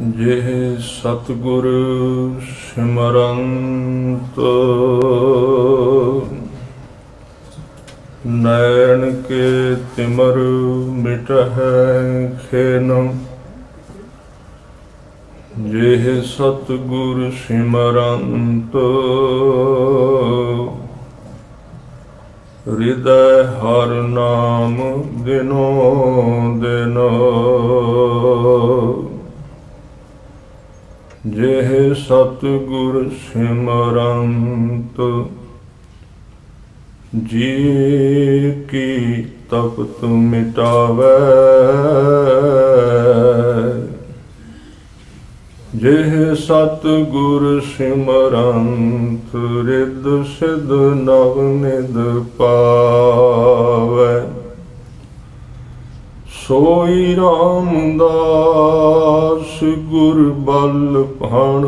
ਜਿਹ ਸਤਗੁਰ ਸਿਮਰੰਤ, ਨੈਣ ਕੇ ਤਿਮਰ ਮਿਟਹਿ ਖੇਨ। ਜਿਹ ਸਤਗੁਰ ਸਿਮਰੰਤ, ਹਿਰਦੈ ਹਰ ਨਾਮ ਦਿਨੋ ਦਿਨ। ਜਿਹ ਸਤਗੁਰ ਸਿਮਰੰਤ, ਜੀ ਕੀ ਤਪਤ ਮਿਟਾਵੇ? ਜਿਹ ਸਤ ਗੁਰ ਸਿਮਰੰਤ ਰਿਦ ਸਿਧ ਨਵ ਨਿਦ ਪਾਵੇ। ਸੋਈ ਰਾਮਦਾਸ ਗੁਰ ਬਲ ਭਣ।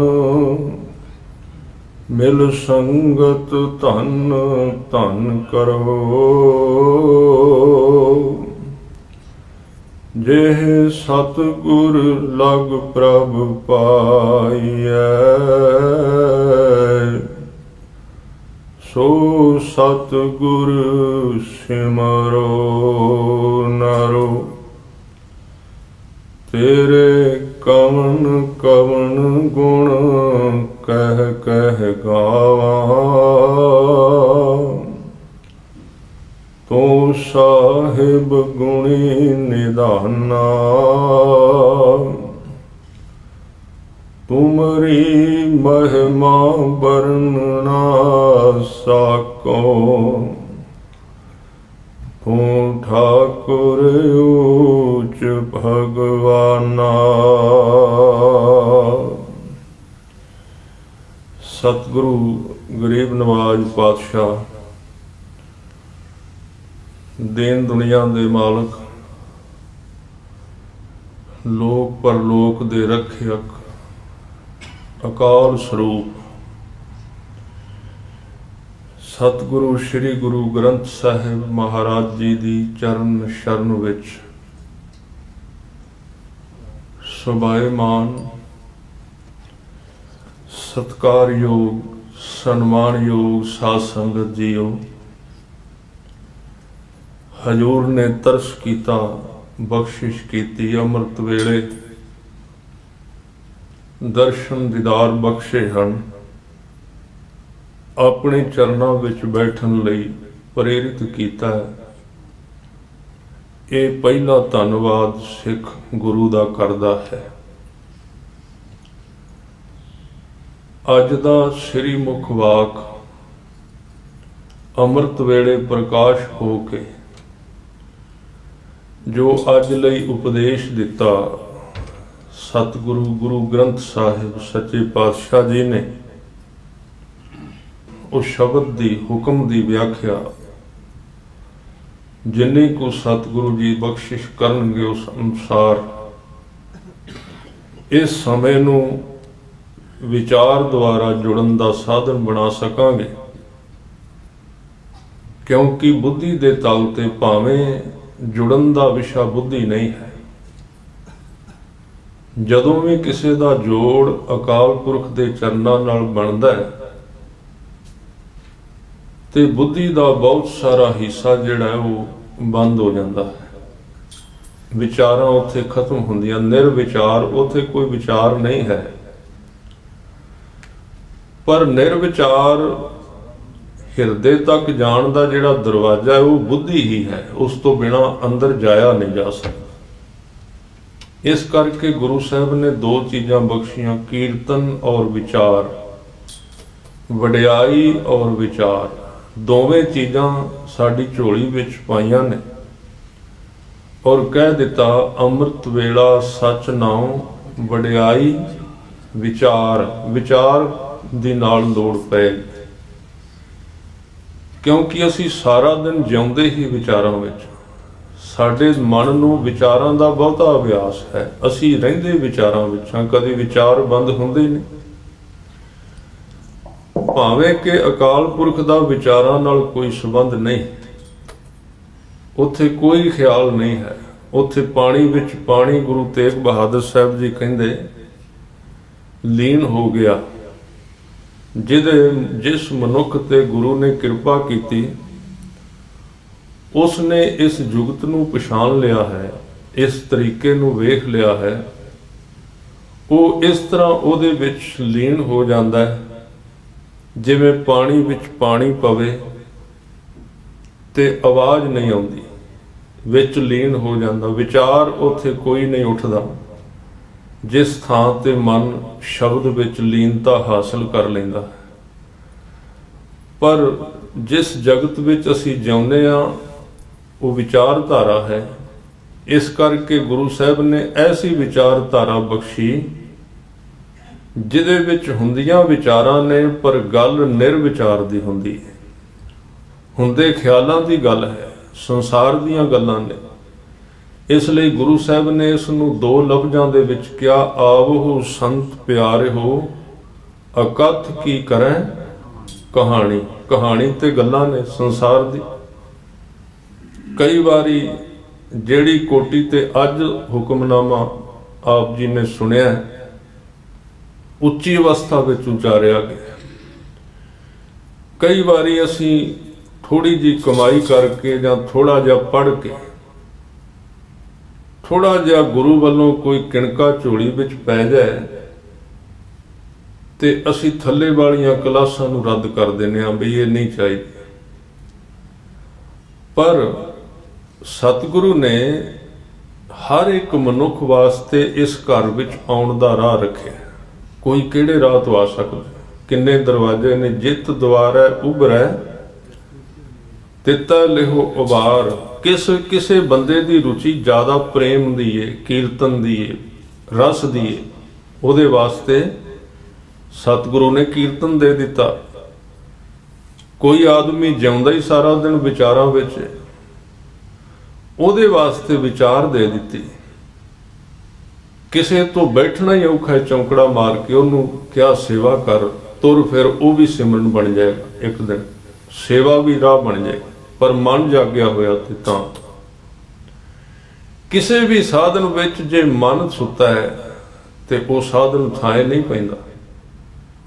ਮਿਲ ਸੰਗਤ ਧਨ ਧਨ ਕਰੋ। ਜਿਹ ਸਤ ਗੁਰ ਲਗ ਪ੍ਰਭ ਪਾਈਐ, ਸੋ ਸਤ ਗੁਰ ਸਿਮਰੋ ਨਰੋ। ਤੇਰੇ ਕਵਨ ਕਵਨ ਗੁਣ ਕਹਿ ਕਹਿ ਗਾਵਾਂ। ਤੂੰ ਸਾਹਿਬ ਗੁਣੀ ਨਿਧਾਨਾ ਤੁਮਰੀ ਮਹਿਮਾ ਬਰਨਣਾ ਸਾਕੋ। ਤੂੰ ਠਾਕੁਰ ਊਚ ਭਗਵਾਨਾ। ਸਤਿਗੁਰੂ ਗਰੀਬ ਨਵਾਜ ਪਾਤਸ਼ਾਹ, ਦੇਨ ਦੁਨੀਆ ਦੇ ਮਾਲਕ, ਲੋਕ ਪਰਲੋਕ ਦੇ ਰੱਖਿਅਕ, ਅਕਾਲ ਸਰੂਪ। ਸਤਿਗੁਰੂ ਸ੍ਰੀ ਗੁਰੂ ਗ੍ਰੰਥ ਸਾਹਿਬ ਮਹਾਰਾਜ ਜੀ ਦੀ ਚਰਨ ਸ਼ਰਨ ਵਿੱਚ ਸੁਭਾਏਮਾਨ ਸਤਕਾਰਯੋਗ, ਸਨਮਾਨਯੋਗ ਸਾਧ ਸੰਗਤ ਜੀਓ। ਹਜੂਰ ਨੇ ਤਰਸ ਕੀਤਾ, ਬਖਸ਼ਿਸ਼ ਕੀਤੀ ਅੰਮ੍ਰਿਤ ਵੇਲੇ। ਦਰਸ਼ਨ ਦੀਦਾਰ ਬਖਸ਼ੇ ਹਨ। ਆਪਣੇ ਚਰਨਾਂ ਵਿੱਚ ਬੈਠਣ ਲਈ ਪ੍ਰੇਰਿਤ ਕੀਤਾ ਹੈ। ਇਹ ਪਹਿਲਾ ਧੰਨਵਾਦ ਸਿੱਖ ਗੁਰੂ ਦਾ ਕਰਦਾ ਹੈ। ਅੱਜ ਦਾ ਸ੍ਰੀ ਮੁਖ ਵਾਕ, ਅੰਮ੍ਰਿਤ ਵੇਲੇ ਪ੍ਰਕਾਸ਼ ਹੋ ਕੇ, ਜੋ ਅੱਜ ਲਈ ਉਪਦੇਸ਼ ਦਿੱਤਾ ਸਤਿਗੁਰੂ ਗੁਰੂ ਗ੍ਰੰਥ ਸਾਹਿਬ ਸੱਚੇ ਪਾਤਸ਼ਾਹ ਜੀ ਨੇ, ਉਹ ਸ਼ਬਦ ਦੀ ਹੁਕਮ ਦੀ ਵਿਆਖਿਆ ਜਿੰਨੀ ਕੋ ਸਤਿਗੁਰੂ ਜੀ ਬਖਸ਼ਿਸ਼ ਕਰਨਗੇ ਉਸ ਅਨੁਸਾਰ, ਇਸ ਸਮੇਂ ਨੂੰ ਵਿਚਾਰ ਦੁਆਰਾ ਜੁੜਨ ਦਾ ਸਾਧਨ ਬਣਾ ਸਕਾਂਗੇ। ਕਿਉਂਕਿ ਬੁੱਧੀ ਦੇ ਤਲ ਤੇ ਭਾਵੇਂ ਜੁੜਨ ਦਾ ਵਿਸ਼ਾ ਬੁੱਧੀ ਨਹੀਂ ਹੈ। ਜਦੋਂ ਵੀ ਕਿਸੇ ਦਾ ਜੋੜ ਅਕਾਲ ਪੁਰਖ ਦੇ ਚਰਨਾਂ ਨਾਲ ਬਣਦਾ ਹੈ ਤੇ ਬੁੱਧੀ ਦਾ ਬਹੁਤ ਸਾਰਾ ਹਿੱਸਾ ਜਿਹੜਾ ਹੈ ਉਹ ਬੰਦ ਹੋ ਜਾਂਦਾ ਹੈ। ਵਿਚਾਰਾਂ ਉੱਥੇ ਖਤਮ ਹੁੰਦੀਆਂ, ਨਿਰਵਿਚਾਰ, ਉੱਥੇ ਕੋਈ ਵਿਚਾਰ ਨਹੀਂ ਹੈ। ਪਰ ਨਿਰਵਿਚਾਰ ਹਿਰਦੇ ਤੱਕ ਜਾਣ ਦਾ ਜਿਹੜਾ ਦਰਵਾਜ਼ਾ ਹੈ, ਉਹ ਬੁੱਧੀ ਹੀ ਹੈ। ਉਸ ਤੋਂ ਬਿਨਾ ਅੰਦਰ ਜਾਇਆ ਨਹੀਂ ਜਾ ਸਕਦਾ। ਇਸ ਕਰਕੇ ਗੁਰੂ ਸਾਹਿਬ ਨੇ ਦੋ ਚੀਜ਼ਾਂ ਬਖਸ਼ੀਆਂ, ਕੀਰਤਨ ਔਰ ਵਿਚਾਰ। ਵਡਿਆਈ ਔਰ ਵਿਚਾਰ। ਦੋਵੇਂ ਚੀਜ਼ਾਂ ਸਾਡੀ ਝੋਲੀ ਵਿੱਚ ਪਾਈਆਂ ਨੇ। ਔਰ ਕਹਿ ਦਿੱਤਾ, ਅੰਮ੍ਰਿਤ ਵੇਲਾ ਸੱਚ ਨਾਉ ਵਡਿਆਈ ਵਿਚਾਰ ਵਿਚਾਰ ਦੀ ਨਾਲ ਲੋੜ ਪੈ। ਕਿਉਂਕਿ ਅਸੀਂ ਸਾਰਾ ਦਿਨ ਜਿਉਂਦੇ ਹੀ ਵਿਚਾਰਾਂ ਵਿੱਚ। ਸਾਡੇ ਮਨ ਨੂੰ ਵਿਚਾਰਾਂ ਦਾ ਬਹੁਤਾ ਅਭਿਆਸ ਹੈ। ਅਸੀਂ ਰਹਿੰਦੇ ਵਿਚਾਰਾਂ ਵਿੱਚ ਹਾਂ ਕਦੇ ਵਿਚਾਰ ਬੰਦ ਹੁੰਦੇ ਨਹੀਂ। ਭਾਵੇਂ ਕਿ ਅਕਾਲ ਪੁਰਖ ਦਾ ਵਿਚਾਰਾਂ ਨਾਲ ਕੋਈ ਸੰਬੰਧ ਨਹੀਂ, ਉੱਥੇ ਕੋਈ ਖਿਆਲ ਨਹੀਂ ਹੈ। ਉੱਥੇ ਪਾਣੀ ਵਿੱਚ ਪਾਣੀ ਗੁਰੂ ਤੇਗ ਬਹਾਦਰ ਸਾਹਿਬ ਜੀ ਕਹਿੰਦੇ, ਲੀਨ ਹੋ ਗਿਆ। ਜਿਹਦੇ, ਜਿਸ ਮਨੁੱਖ ਤੇ ਗੁਰੂ ਨੇ ਕਿਰਪਾ ਕੀਤੀ ਉਸ ਨੇ ਇਸ ਜੁਗਤ ਨੂੰ ਪਛਾਣ ਲਿਆ ਹੈ, ਇਸ ਤਰੀਕੇ ਨੂੰ ਵੇਖ ਲਿਆ ਹੈ। ਉਹ ਇਸ ਤਰ੍ਹਾਂ ਉਹਦੇ ਵਿੱਚ ਲੀਨ ਹੋ ਜਾਂਦਾ ਹੈ। ਜਿਵੇਂ ਪਾਣੀ ਵਿੱਚ ਪਾਣੀ ਪਵੇ ਤੇ ਆਵਾਜ਼ ਨਹੀਂ ਆਉਂਦੀ, ਵਿੱਚ ਲੀਨ ਹੋ ਜਾਂਦਾ, ਵਿਚਾਰ ਉੱਥੇ ਕੋਈ ਨਹੀਂ ਉੱਠਦਾ। ਜਿਸ ਥਾਂ ਤੇ ਮਨ ਸ਼ਬਦ ਵਿੱਚ ਲੀਨਤਾ ਹਾਸਲ ਕਰ ਲੈਂਦਾ ਪਰ ਜਿਸ ਜਗਤ ਵਿੱਚ ਅਸੀਂ ਜਿਉਂਦੇ ਆ ਉਹ ਵਿਚਾਰਧਾਰਾ ਹੈ। ਇਸ ਕਰਕੇ ਗੁਰੂ ਸਾਹਿਬ ਨੇ ਐਸੀ ਵਿਚਾਰਧਾਰਾ ਬਖਸ਼ੀ ਜਿਹਦੇ ਵਿੱਚ ਹੁੰਦੀਆਂ ਵਿਚਾਰਾਂ ਨੇ, ਪਰ ਗੱਲ ਨਿਰਵਿਚਾਰ ਦੀ ਹੁੰਦੀ ਹੈ। ਹੁੰਦੇ ਖਿਆਲਾਂ ਦੀ ਗੱਲ ਹੈ, ਸੰਸਾਰ ਦੀਆਂ ਗੱਲਾਂ ਨੇ। ਇਸ ਲਈ ਗੁਰੂ ਸਾਹਿਬ ਨੇ ਇਸ ਨੂੰ ਦੋ ਲਫ਼ਜ਼ਾਂ ਦੇ ਵਿੱਚ ਕਿਹਾ, ਆਵਹੁ ਸੰਤ ਪਿਆਰੇ ਹੋ ਅਕਥ ਕੀ ਕਰੈ? ਕਹਾਣੀ ਕਹਾਣੀ ਤੇ ਗੱਲਾਂ ਨੇ ਸੰਸਾਰ ਦੀ। ਕਈ ਵਾਰੀ ਜਿਹੜੀ ਕੋਟੀ ਤੇ ਅੱਜ ਹੁਕਮਨਾਮਾ ਆਪ ਜੀ ਨੇ ਸੁਣਿਆ ਉੱਚੀ ਅਵਸਥਾ ਵਿੱਚ ਉਚਾਰਿਆ ਗਿਆ। ਕਈ ਵਾਰੀ ਅਸੀਂ ਥੋੜੀ ਜੀ ਕਮਾਈ ਕਰਕੇ ਜਾਂ ਥੋੜਾ ਜਿਹਾ ਪੜ੍ਹ ਕੇ ਥੋੜਾ ਜਿਹਾ ਗੁਰੂ ਵੱਲੋਂ ਕੋਈ ਕਿਣਕਾ ਝੋਲੀ ਵਿੱਚ ਪੈ ਜਾਏ ਤੇ ਅਸੀਂ ਥੱਲੇ ਵਾਲੀਆਂ ਕਲਾਸਾਂ ਨੂੰ ਰੱਦ ਕਰ ਦਿੰਨੇ ਆ ਵੀ ਇਹ ਨਹੀਂ ਚਾਹੀਦੀ। ਪਰ ਸਤਿਗੁਰੂ ਨੇ ਹਰ ਇੱਕ ਮਨੁੱਖ ਵਾਸਤੇ ਇਸ ਘਰ ਵਿੱਚ ਆਉਣ ਦਾ ਰਾਹ ਰੱਖਿਆ। ਕੋਈ ਕਿਹੜੇ ਰਾਹ ਤੋਂ ਆ ਸਕਦਾ ਕਿੰਨੇ ਦਰਵਾਜ਼ੇ ਨੇ? ਜਿੱਤ ਦਵਾਰ ਹੈ, ਉਭਰੈ ਤਿੱਤਾ ਲਿਹੋ ਉਬਾਰ। ਕਿਸ, ਕਿਸੇ ਬੰਦੇ ਦੀ ਰੁਚੀ ਜ਼ਿਆਦਾ ਪ੍ਰੇਮ ਦੀ ਏ, ਕੀਰਤਨ ਦੀ ਏ, ਰਸ ਦੀ ਏ, ਉਹਦੇ ਵਾਸਤੇ ਸਤਿਗੁਰੂ ਨੇ ਕੀਰਤਨ ਦੇ ਦਿੱਤਾ। ਕੋਈ ਆਦਮੀ ਜਿਉਂਦਾ ਹੀ ਸਾਰਾ ਦਿਨ ਵਿਚਾਰਾਂ ਵਿੱਚ ਉਹਦੇ ਵਾਸਤੇ ਵਿਚਾਰ ਦੇ ਦਿੱਤੀ। ਕਿਸੇ ਤੋਂ ਬੈਠਣਾ ਹੀ ਔਖਾ ਚੌਂਕੜਾ ਮਾਰ ਕੇ ਉਹਨੂੰ ਕਿਹਾ, ਸੇਵਾ ਕਰ, ਤੁਰ ਫਿਰ ਉਹ ਵੀ ਸਿਮਰਨ ਬਣ ਜਾਏਗਾ ਇੱਕ ਦਿਨ। ਸੇਵਾ ਵੀ ਰਾਹ ਬਣ ਜਾਏਗਾ ਪਰ ਮਨ ਜਾਗਿਆ ਹੋਇਆ ਤੇ ਤਾਂ। ਕਿਸੇ ਵੀ ਸਾਧਨ ਵਿੱਚ ਜੇ ਮਨ ਸੁੱਤਾ ਹੈ, ਤੇ ਉਹ ਸਾਧਨ ਥਾਏ ਨਹੀਂ ਪੈਂਦਾ।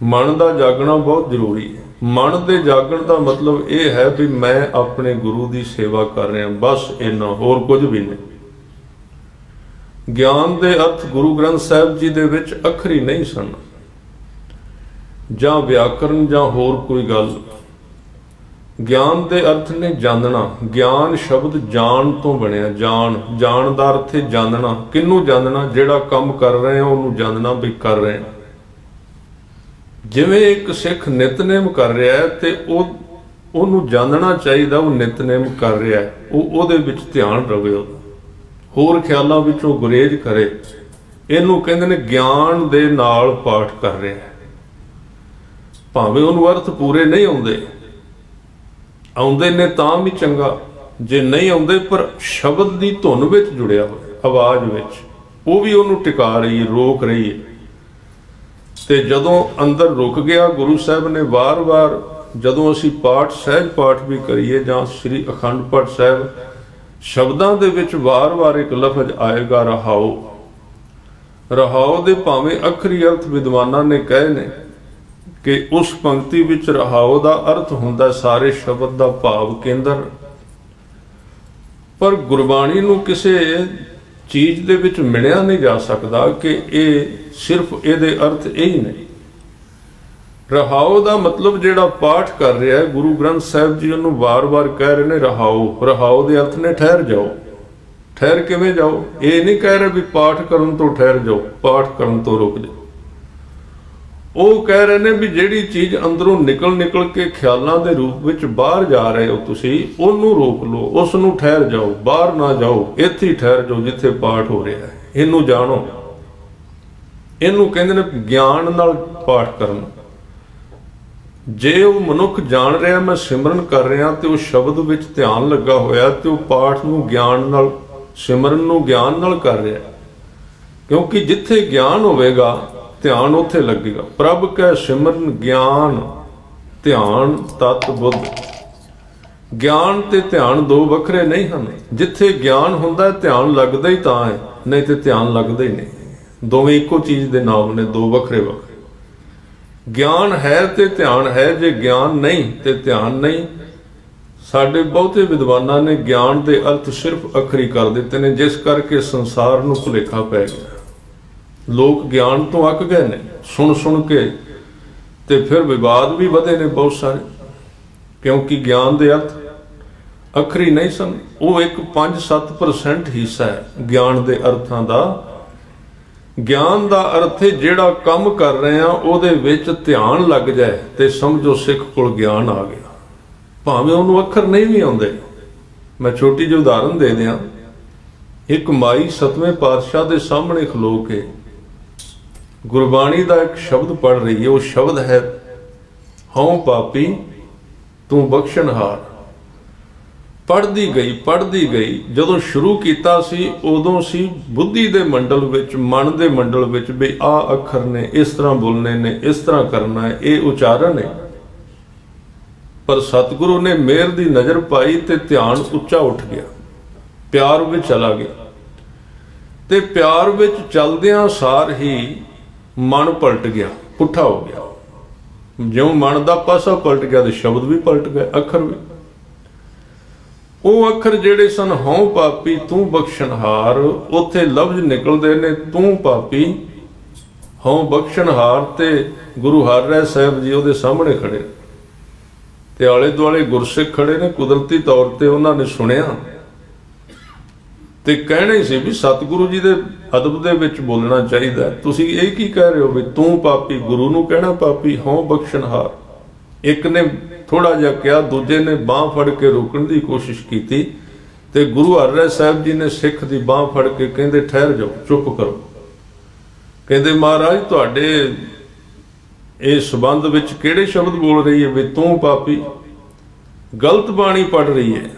ਮਨ ਦਾ ਜਾਗਣਾ ਬਹੁਤ ਜ਼ਰੂਰੀ ਹੈ। ਮਨ ਦੇ ਜਾਗਣ ਦਾ ਮਤਲਬ ਇਹ ਹੈ ਵੀ ਮੈਂ ਆਪਣੇ ਗੁਰੂ ਦੀ ਸੇਵਾ ਕਰ ਰਿਹਾ, ਬਸ ਇੰਨਾ, ਹੋਰ ਕੁਝ ਵੀ ਨਹੀਂ। ਗਿਆਨ ਦੇ ਅਰਥ ਗੁਰੂ ਗ੍ਰੰਥ ਸਾਹਿਬ ਜੀ ਦੇ ਵਿੱਚ ਅੱਖਰੀ ਨਹੀਂ ਸਨ। ਜਾਂ ਵਿਆਕਰਨ ਜਾਂ ਹੋਰ ਕੋਈ ਗੱਲ। ਗਿਆਨ ਦੇ ਅਰਥ ਨੇ ਜਾਣਨਾ। ਗਿਆਨ ਸ਼ਬਦ ਜਾਣ ਤੋਂ ਬਣਿਆ। ਜਾਣ ਜਾਣ ਦਾ ਅਰਥ ਹੈ ਜਾਣਨਾ। ਕਿੰਨੂੰ ਜਾਣਨਾ? ਜਿਹੜਾ ਕੰਮ ਕਰ ਰਹੇ ਆ, ਉਹਨੂੰ ਜਾਣਨਾ ਵੀ ਕਰ ਰਹੇ ਆ। ਜਿਵੇਂ ਇੱਕ ਸਿੱਖ ਨਿਤਨੇਮ ਕਰ ਰਿਹਾ ਹੈ ਤੇ ਉਹ, ਉਹਨੂੰ ਜਾਣਨਾ ਚਾਹੀਦਾ, ਉਹ ਨਿਤਨੇਮ ਕਰ ਰਿਹਾ ਹੈ। ਉਹ ਉਹਦੇ ਵਿੱਚ ਧਿਆਨ ਰਵੇ। ਉਹਦਾ ਹੋਰ ਖਿਆਲਾਂ ਵਿੱਚੋਂ ਗੁਰੇਜ ਕਰੇ। ਇਹਨੂੰ ਕਹਿੰਦੇ ਨੇ ਗਿਆਨ ਦੇ ਨਾਲ ਪਾਠ ਕਰ ਰਿਹਾ ਹੈ। ਭਾਵੇਂ ਉਹਨੂੰ ਅਰਥ ਪੂਰੇ ਨਹੀਂ ਆਉਂਦੇ। ਆਉਂਦੇ ਨੇ ਤਾਂ ਵੀ ਚੰਗਾ, ਜੇ ਨਹੀਂ ਆਉਂਦੇ ਪਰ ਸ਼ਬਦ ਦੀ ਧੁਨ ਵਿੱਚ ਜੁੜਿਆ ਹੋਇਆ, ਆਵਾਜ਼ ਵਿੱਚ। ਉਹ ਵੀ ਉਹਨੂੰ ਟਿਕਾ ਰਹੀ ਹੈ, ਰੋਕ ਰਹੀ ਹੈ। ਤੇ ਜਦੋਂ ਅੰਦਰ ਰੁਕ ਗਿਆ, ਗੁਰੂ ਸਾਹਿਬ ਨੇ ਵਾਰ-ਵਾਰ ਜਦੋਂ ਅਸੀਂ ਪਾਠ, ਸਹਿਜ ਪਾਠ ਵੀ ਕਰੀਏ ਜਾਂ ਸ੍ਰੀ ਅਖੰਡ ਪਾਠ ਸਾਹਿਬ ਸ਼ਬਦਾਂ ਦੇ ਵਿੱਚ ਵਾਰ-ਵਾਰ ਇੱਕ ਲਫ਼ਜ਼ ਆਏਗਾ ਰਹਾਉ ਰਹਾਉ ਦੇ ਭਾਵੇਂ ਅਖਰੀ ਅਰਥ ਵਿਦਵਾਨਾਂ ਨੇ ਕਹੇ ਨੇ ਕਿ ਉਸ ਪੰਕਤੀ ਵਿੱਚ ਰਹਾਉ ਦਾ ਅਰਥ ਹੁੰਦਾ ਸਾਰੇ ਸ਼ਬਦ ਦਾ ਭਾਵ ਕੇਂਦਰ। ਪਰ ਗੁਰਬਾਣੀ ਨੂੰ ਕਿਸੇ ਚੀਜ਼ ਦੇ ਵਿੱਚ ਮਿਲਿਆ ਨਹੀਂ ਜਾ ਸਕਦਾ ਕਿ ਇਹ ਸਿਰਫ ਇਹਦੇ ਅਰਥ ਇਹੀ ਹੀ ਨਹੀਂ ਰਹਾਉ ਦਾ ਮਤਲਬ ਜਿਹੜਾ ਪਾਠ ਕਰ ਰਿਹਾ ਹੈ, ਗੁਰੂ ਗ੍ਰੰਥ ਸਾਹਿਬ ਜੀ ਉਹਨੂੰ ਵਾਰ-ਵਾਰ ਕਹਿ ਰਹੇ ਨੇ ਰਹਾਉ ਰਹਾਉ ਦੇ ਅਰਥ ਨੇ ਠਹਿਰ ਜਾਓ। ਠਹਿਰ ਕਿਵੇਂ ਜਾਓ? ਇਹ ਨਹੀਂ ਕਹਿ ਰਹੇ ਵੀ ਪਾਠ ਕਰਨ ਤੋਂ ਠਹਿਰ ਜਾਓ, ਪਾਠ ਕਰਨ ਤੋਂ ਰੁਕ ਜਾਓ। ਉਹ ਕਹਿ ਰਹੇ ਨੇ ਵੀ ਜਿਹੜੀ ਚੀਜ਼ ਅੰਦਰੋਂ ਨਿਕਲ ਨਿਕਲ ਕੇ ਖਿਆਲਾਂ ਦੇ ਰੂਪ ਵਿੱਚ ਬਾਹਰ ਜਾ ਰਹੇ ਹੋ ਤੁਸੀਂ, ਉਹਨੂੰ ਰੋਕ ਲਓ ਉਸ ਨੂੰ ਠਹਿਰ ਜਾਓ, ਬਾਹਰ ਨਾ ਜਾਓ, ਇੱਥੇ ਹੀ ਠਹਿਰ ਜਾਓ ਜਿੱਥੇ ਪਾਠ ਹੋ ਰਿਹਾ ਹੈ। ਇਹਨੂੰ ਜਾਣੋ। ਇਹਨੂੰ ਕਹਿੰਦੇ ਨੇ ਗਿਆਨ ਨਾਲ ਪਾਠ ਕਰਨਾ। ਜੇ ਉਹ ਮਨੁੱਖ ਜਾਣ ਰਿਹਾ, ਮੈਂ ਸਿਮਰਨ ਕਰ ਰਿਹਾ ਤੇ ਉਹ ਸ਼ਬਦ ਵਿੱਚ ਧਿਆਨ ਲੱਗਾ ਹੋਇਆ ਤੇ ਉਹ ਪਾਠ ਨੂੰ ਗਿਆਨ ਨਾਲ, ਸਿਮਰਨ ਨੂੰ ਗਿਆਨ ਨਾਲ ਕਰ ਰਿਹਾ ਕਿਉਂਕਿ ਜਿੱਥੇ ਗਿਆਨ ਹੋਵੇਗਾ, ਧਿਆਨ ਉੱਥੇ ਲੱਗੇਗਾ। ਪ੍ਰਭ ਕੈ ਸਿਮਰਨ ਗਿਆਨ, ਧਿਆਨ ਤਤ ਬੁੱਧ। ਗਿਆਨ ਤੇ ਧਿਆਨ ਦੋ ਵੱਖਰੇ ਨਹੀਂ ਹਨ। ਜਿੱਥੇ ਗਿਆਨ ਹੁੰਦਾ, ਧਿਆਨ ਲੱਗਦਾ ਹੀ ਤਾਂ ਹੈ, ਨਹੀਂ ਤੇ ਧਿਆਨ ਲੱਗਦਾ ਹੀ ਨਹੀਂ। ਦੋਵੇਂ ਇੱਕੋ ਚੀਜ਼ ਦੇ ਨਾਮ ਨੇ, ਦੋ ਵੱਖਰੇ ਵੱਖਰੇ। ਗਿਆਨ ਹੈ ਤੇ ਧਿਆਨ ਹੈ, ਜੇ ਗਿਆਨ ਨਹੀਂ ਤੇ ਧਿਆਨ ਨਹੀਂ। ਸਾਡੇ ਬਹੁਤੇ ਵਿਦਵਾਨਾਂ ਨੇ ਗਿਆਨ ਦੇ ਅਰਥ ਸਿਰਫ ਅਖਰੀ ਕਰ ਦਿੱਤੇ ਨੇ, ਜਿਸ ਕਰਕੇ ਸੰਸਾਰ ਨੂੰ ਭੁਲੇਖਾ ਪੈ ਗਿਆ। ਲੋਕ ਗਿਆਨ ਤੋਂ ਅੱਕ ਗਏ ਨੇ, ਸੁਣ ਸੁਣ ਕੇ ਤੇ ਫਿਰ ਵਿਵਾਦ ਵੀ ਵਧੇ ਨੇ ਬਹੁਤ ਸਾਰੇ, ਕਿਉਂਕਿ ਗਿਆਨ ਦੇ ਅਰਥ ਅਖਰੀ ਨਹੀਂ ਸਨ। ਉਹ ਇੱਕ 5-7% ਹਿੱਸਾ ਹੈ ਗਿਆਨ ਦੇ ਅਰਥਾਂ ਦਾ। ਗਿਆਨ ਦਾ ਅਰਥ ਹੈ ਜਿਹੜਾ ਕੰਮ ਕਰ ਰਹੇ ਆ ਉਹਦੇ ਵਿੱਚ ਧਿਆਨ ਲੱਗ ਜਾਏ ਤੇ ਸਮਝੋ ਸਿੱਖ ਕੋਲ ਗਿਆਨ ਆ ਗਿਆ। ਭਾਵੇਂ ਉਹਨੂੰ ਅੱਖਰ ਨਹੀਂ ਵੀ ਆਉਂਦੇ। ਮੈਂ ਛੋਟੀ ਜਿਹੀ ਉਦਾਹਰਨ ਦੇ ਦਿਆਂ। ਇੱਕ ਮਾਈ ਸਤਵੇਂ ਪਾਤਸ਼ਾਹ ਦੇ ਸਾਹਮਣੇ ਖਲੋ ਕੇ ਗੁਰਬਾਣੀ ਦਾ ਇੱਕ ਸ਼ਬਦ ਪੜ ਰਹੀ ਹੈ। ਉਹ ਸ਼ਬਦ ਹੈ, ਹਉ ਪਾਪੀ, ਤੂੰ ਬਖਸ਼ਣਹਾਰ। ਪੜਦੀ ਗਈ ਪੜਦੀ ਗਈ। ਜਦੋਂ ਸ਼ੁਰੂ ਕੀਤਾ ਸੀ, ਉਦੋਂ ਸੀ ਬੁੱਧੀ ਦੇ ਮੰਡਲ ਵਿੱਚ, ਮਨ ਦੇ ਮੰਡਲ ਵਿੱਚ ਵੀ ਆ ਅੱਖਰ ਨੇ, ਇਸ ਤਰ੍ਹਾਂ ਬੋਲਨੇ ਨੇ, ਇਸ ਤਰ੍ਹਾਂ ਕਰਨਾ ਹੈ, ਇਹ ਉਚਾਰਨ ਹੈ। ਪਰ ਸਤਿਗੁਰੂ ਨੇ ਮਿਹਰ ਦੀ ਨਜ਼ਰ ਪਾਈ ਤੇ ਧਿਆਨ ਉੱਚਾ ਉੱਠ ਗਿਆ। ਪਿਆਰ ਵਿੱਚ ਚਲਾ ਗਿਆ। ਤੇ ਪਿਆਰ ਵਿੱਚ ਚਲਦਿਆਂ ਸਾਰ ਹੀ ਮਨ ਪਲਟ ਗਿਆ, ਪੁੱਠਾ ਹੋ ਗਿਆ। ਜਿਉਂ ਮਨ ਦਾ ਪਾਸਾ ਪਲਟ ਗਿਆ ਤੇ ਸ਼ਬਦ ਵੀ ਪਲਟ ਗਏ, ਅੱਖਰ ਵੀ। ਉਹ ਅੱਖਰ ਜਿਹੜੇ ਸਨ, ਹਉ ਪਾਪੀ ਤੂੰ ਬਖਸ਼ਣਹਾਰ, ਉਥੇ ਲਫ਼ਜ਼ ਨਿਕਲਦੇ ਨੇ, ਤੂੰ ਪਾਪੀ ਹਉ ਬਖਸ਼ਣਹਾਰ ਤੇ ਗੁਰੂ ਹਰਿ ਸਾਹਿਬ ਜੀ ਉਹਦੇ ਸਾਹਮਣੇ ਖੜੇ। ਤੇ ਆਲੇ ਦੁਆਲੇ ਗੁਰਸਿੱਖ ਖੜੇ ਨੇ, ਕੁਦਰਤੀ ਤੌਰ ਤੇ ਉਹਨਾਂ ਨੇ ਸੁਣਿਆ। ਤੇ ਕਹਿਣੇ ਸੀ ਵੀ ਸਤਿਗੁਰੂ ਜੀ ਦੇ ਅਦਬ ਦੇ ਵਿੱਚ ਬੋਲਣਾ ਚਾਹੀਦਾ ਤੁਸੀਂ ਇਹ ਕੀ ਕਹਿ ਰਹੇ ਹੋ ਵੀ ਤੂੰ ਪਾਪੀ, ਗੁਰੂ ਨੂੰ ਕਹਿਣਾ ਪਾਪੀ, ਹਉ ਬਖਸ਼ਣਹਾਰ। ਇੱਕ ਨੇ ਥੋੜਾ ਜਿਹਾ ਕਿਹਾ, ਦੂਜੇ ਨੇ ਬਾਹ ਫੜ ਕੇ ਰੋਕਣ ਦੀ ਕੋਸ਼ਿਸ਼ ਕੀਤੀ ਤੇ ਗੁਰੂ ਹਰਿ ਸਾਹਿਬ ਜੀ ਨੇ ਸਿੱਖ ਦੀ ਬਾਹ ਫੜ ਕੇ ਕਹਿੰਦੇ, ਠਹਿਰ ਜਾਓ, ਚੁੱਪ ਕਰੋ। ਕਹਿੰਦੇ, ਮਹਾਰਾਜ, ਤੁਹਾਡੇ ਇਹ ਸੰਬੰਧ ਵਿੱਚ ਕਿਹੜੇ ਸ਼ਬਦ ਬੋਲ ਰਹੀ ਹੈ? ਵੀ ਤੂੰ ਪਾਪੀ, ਗਲਤ ਬਾਣੀ ਪੜ ਰਹੀ ਹੈ।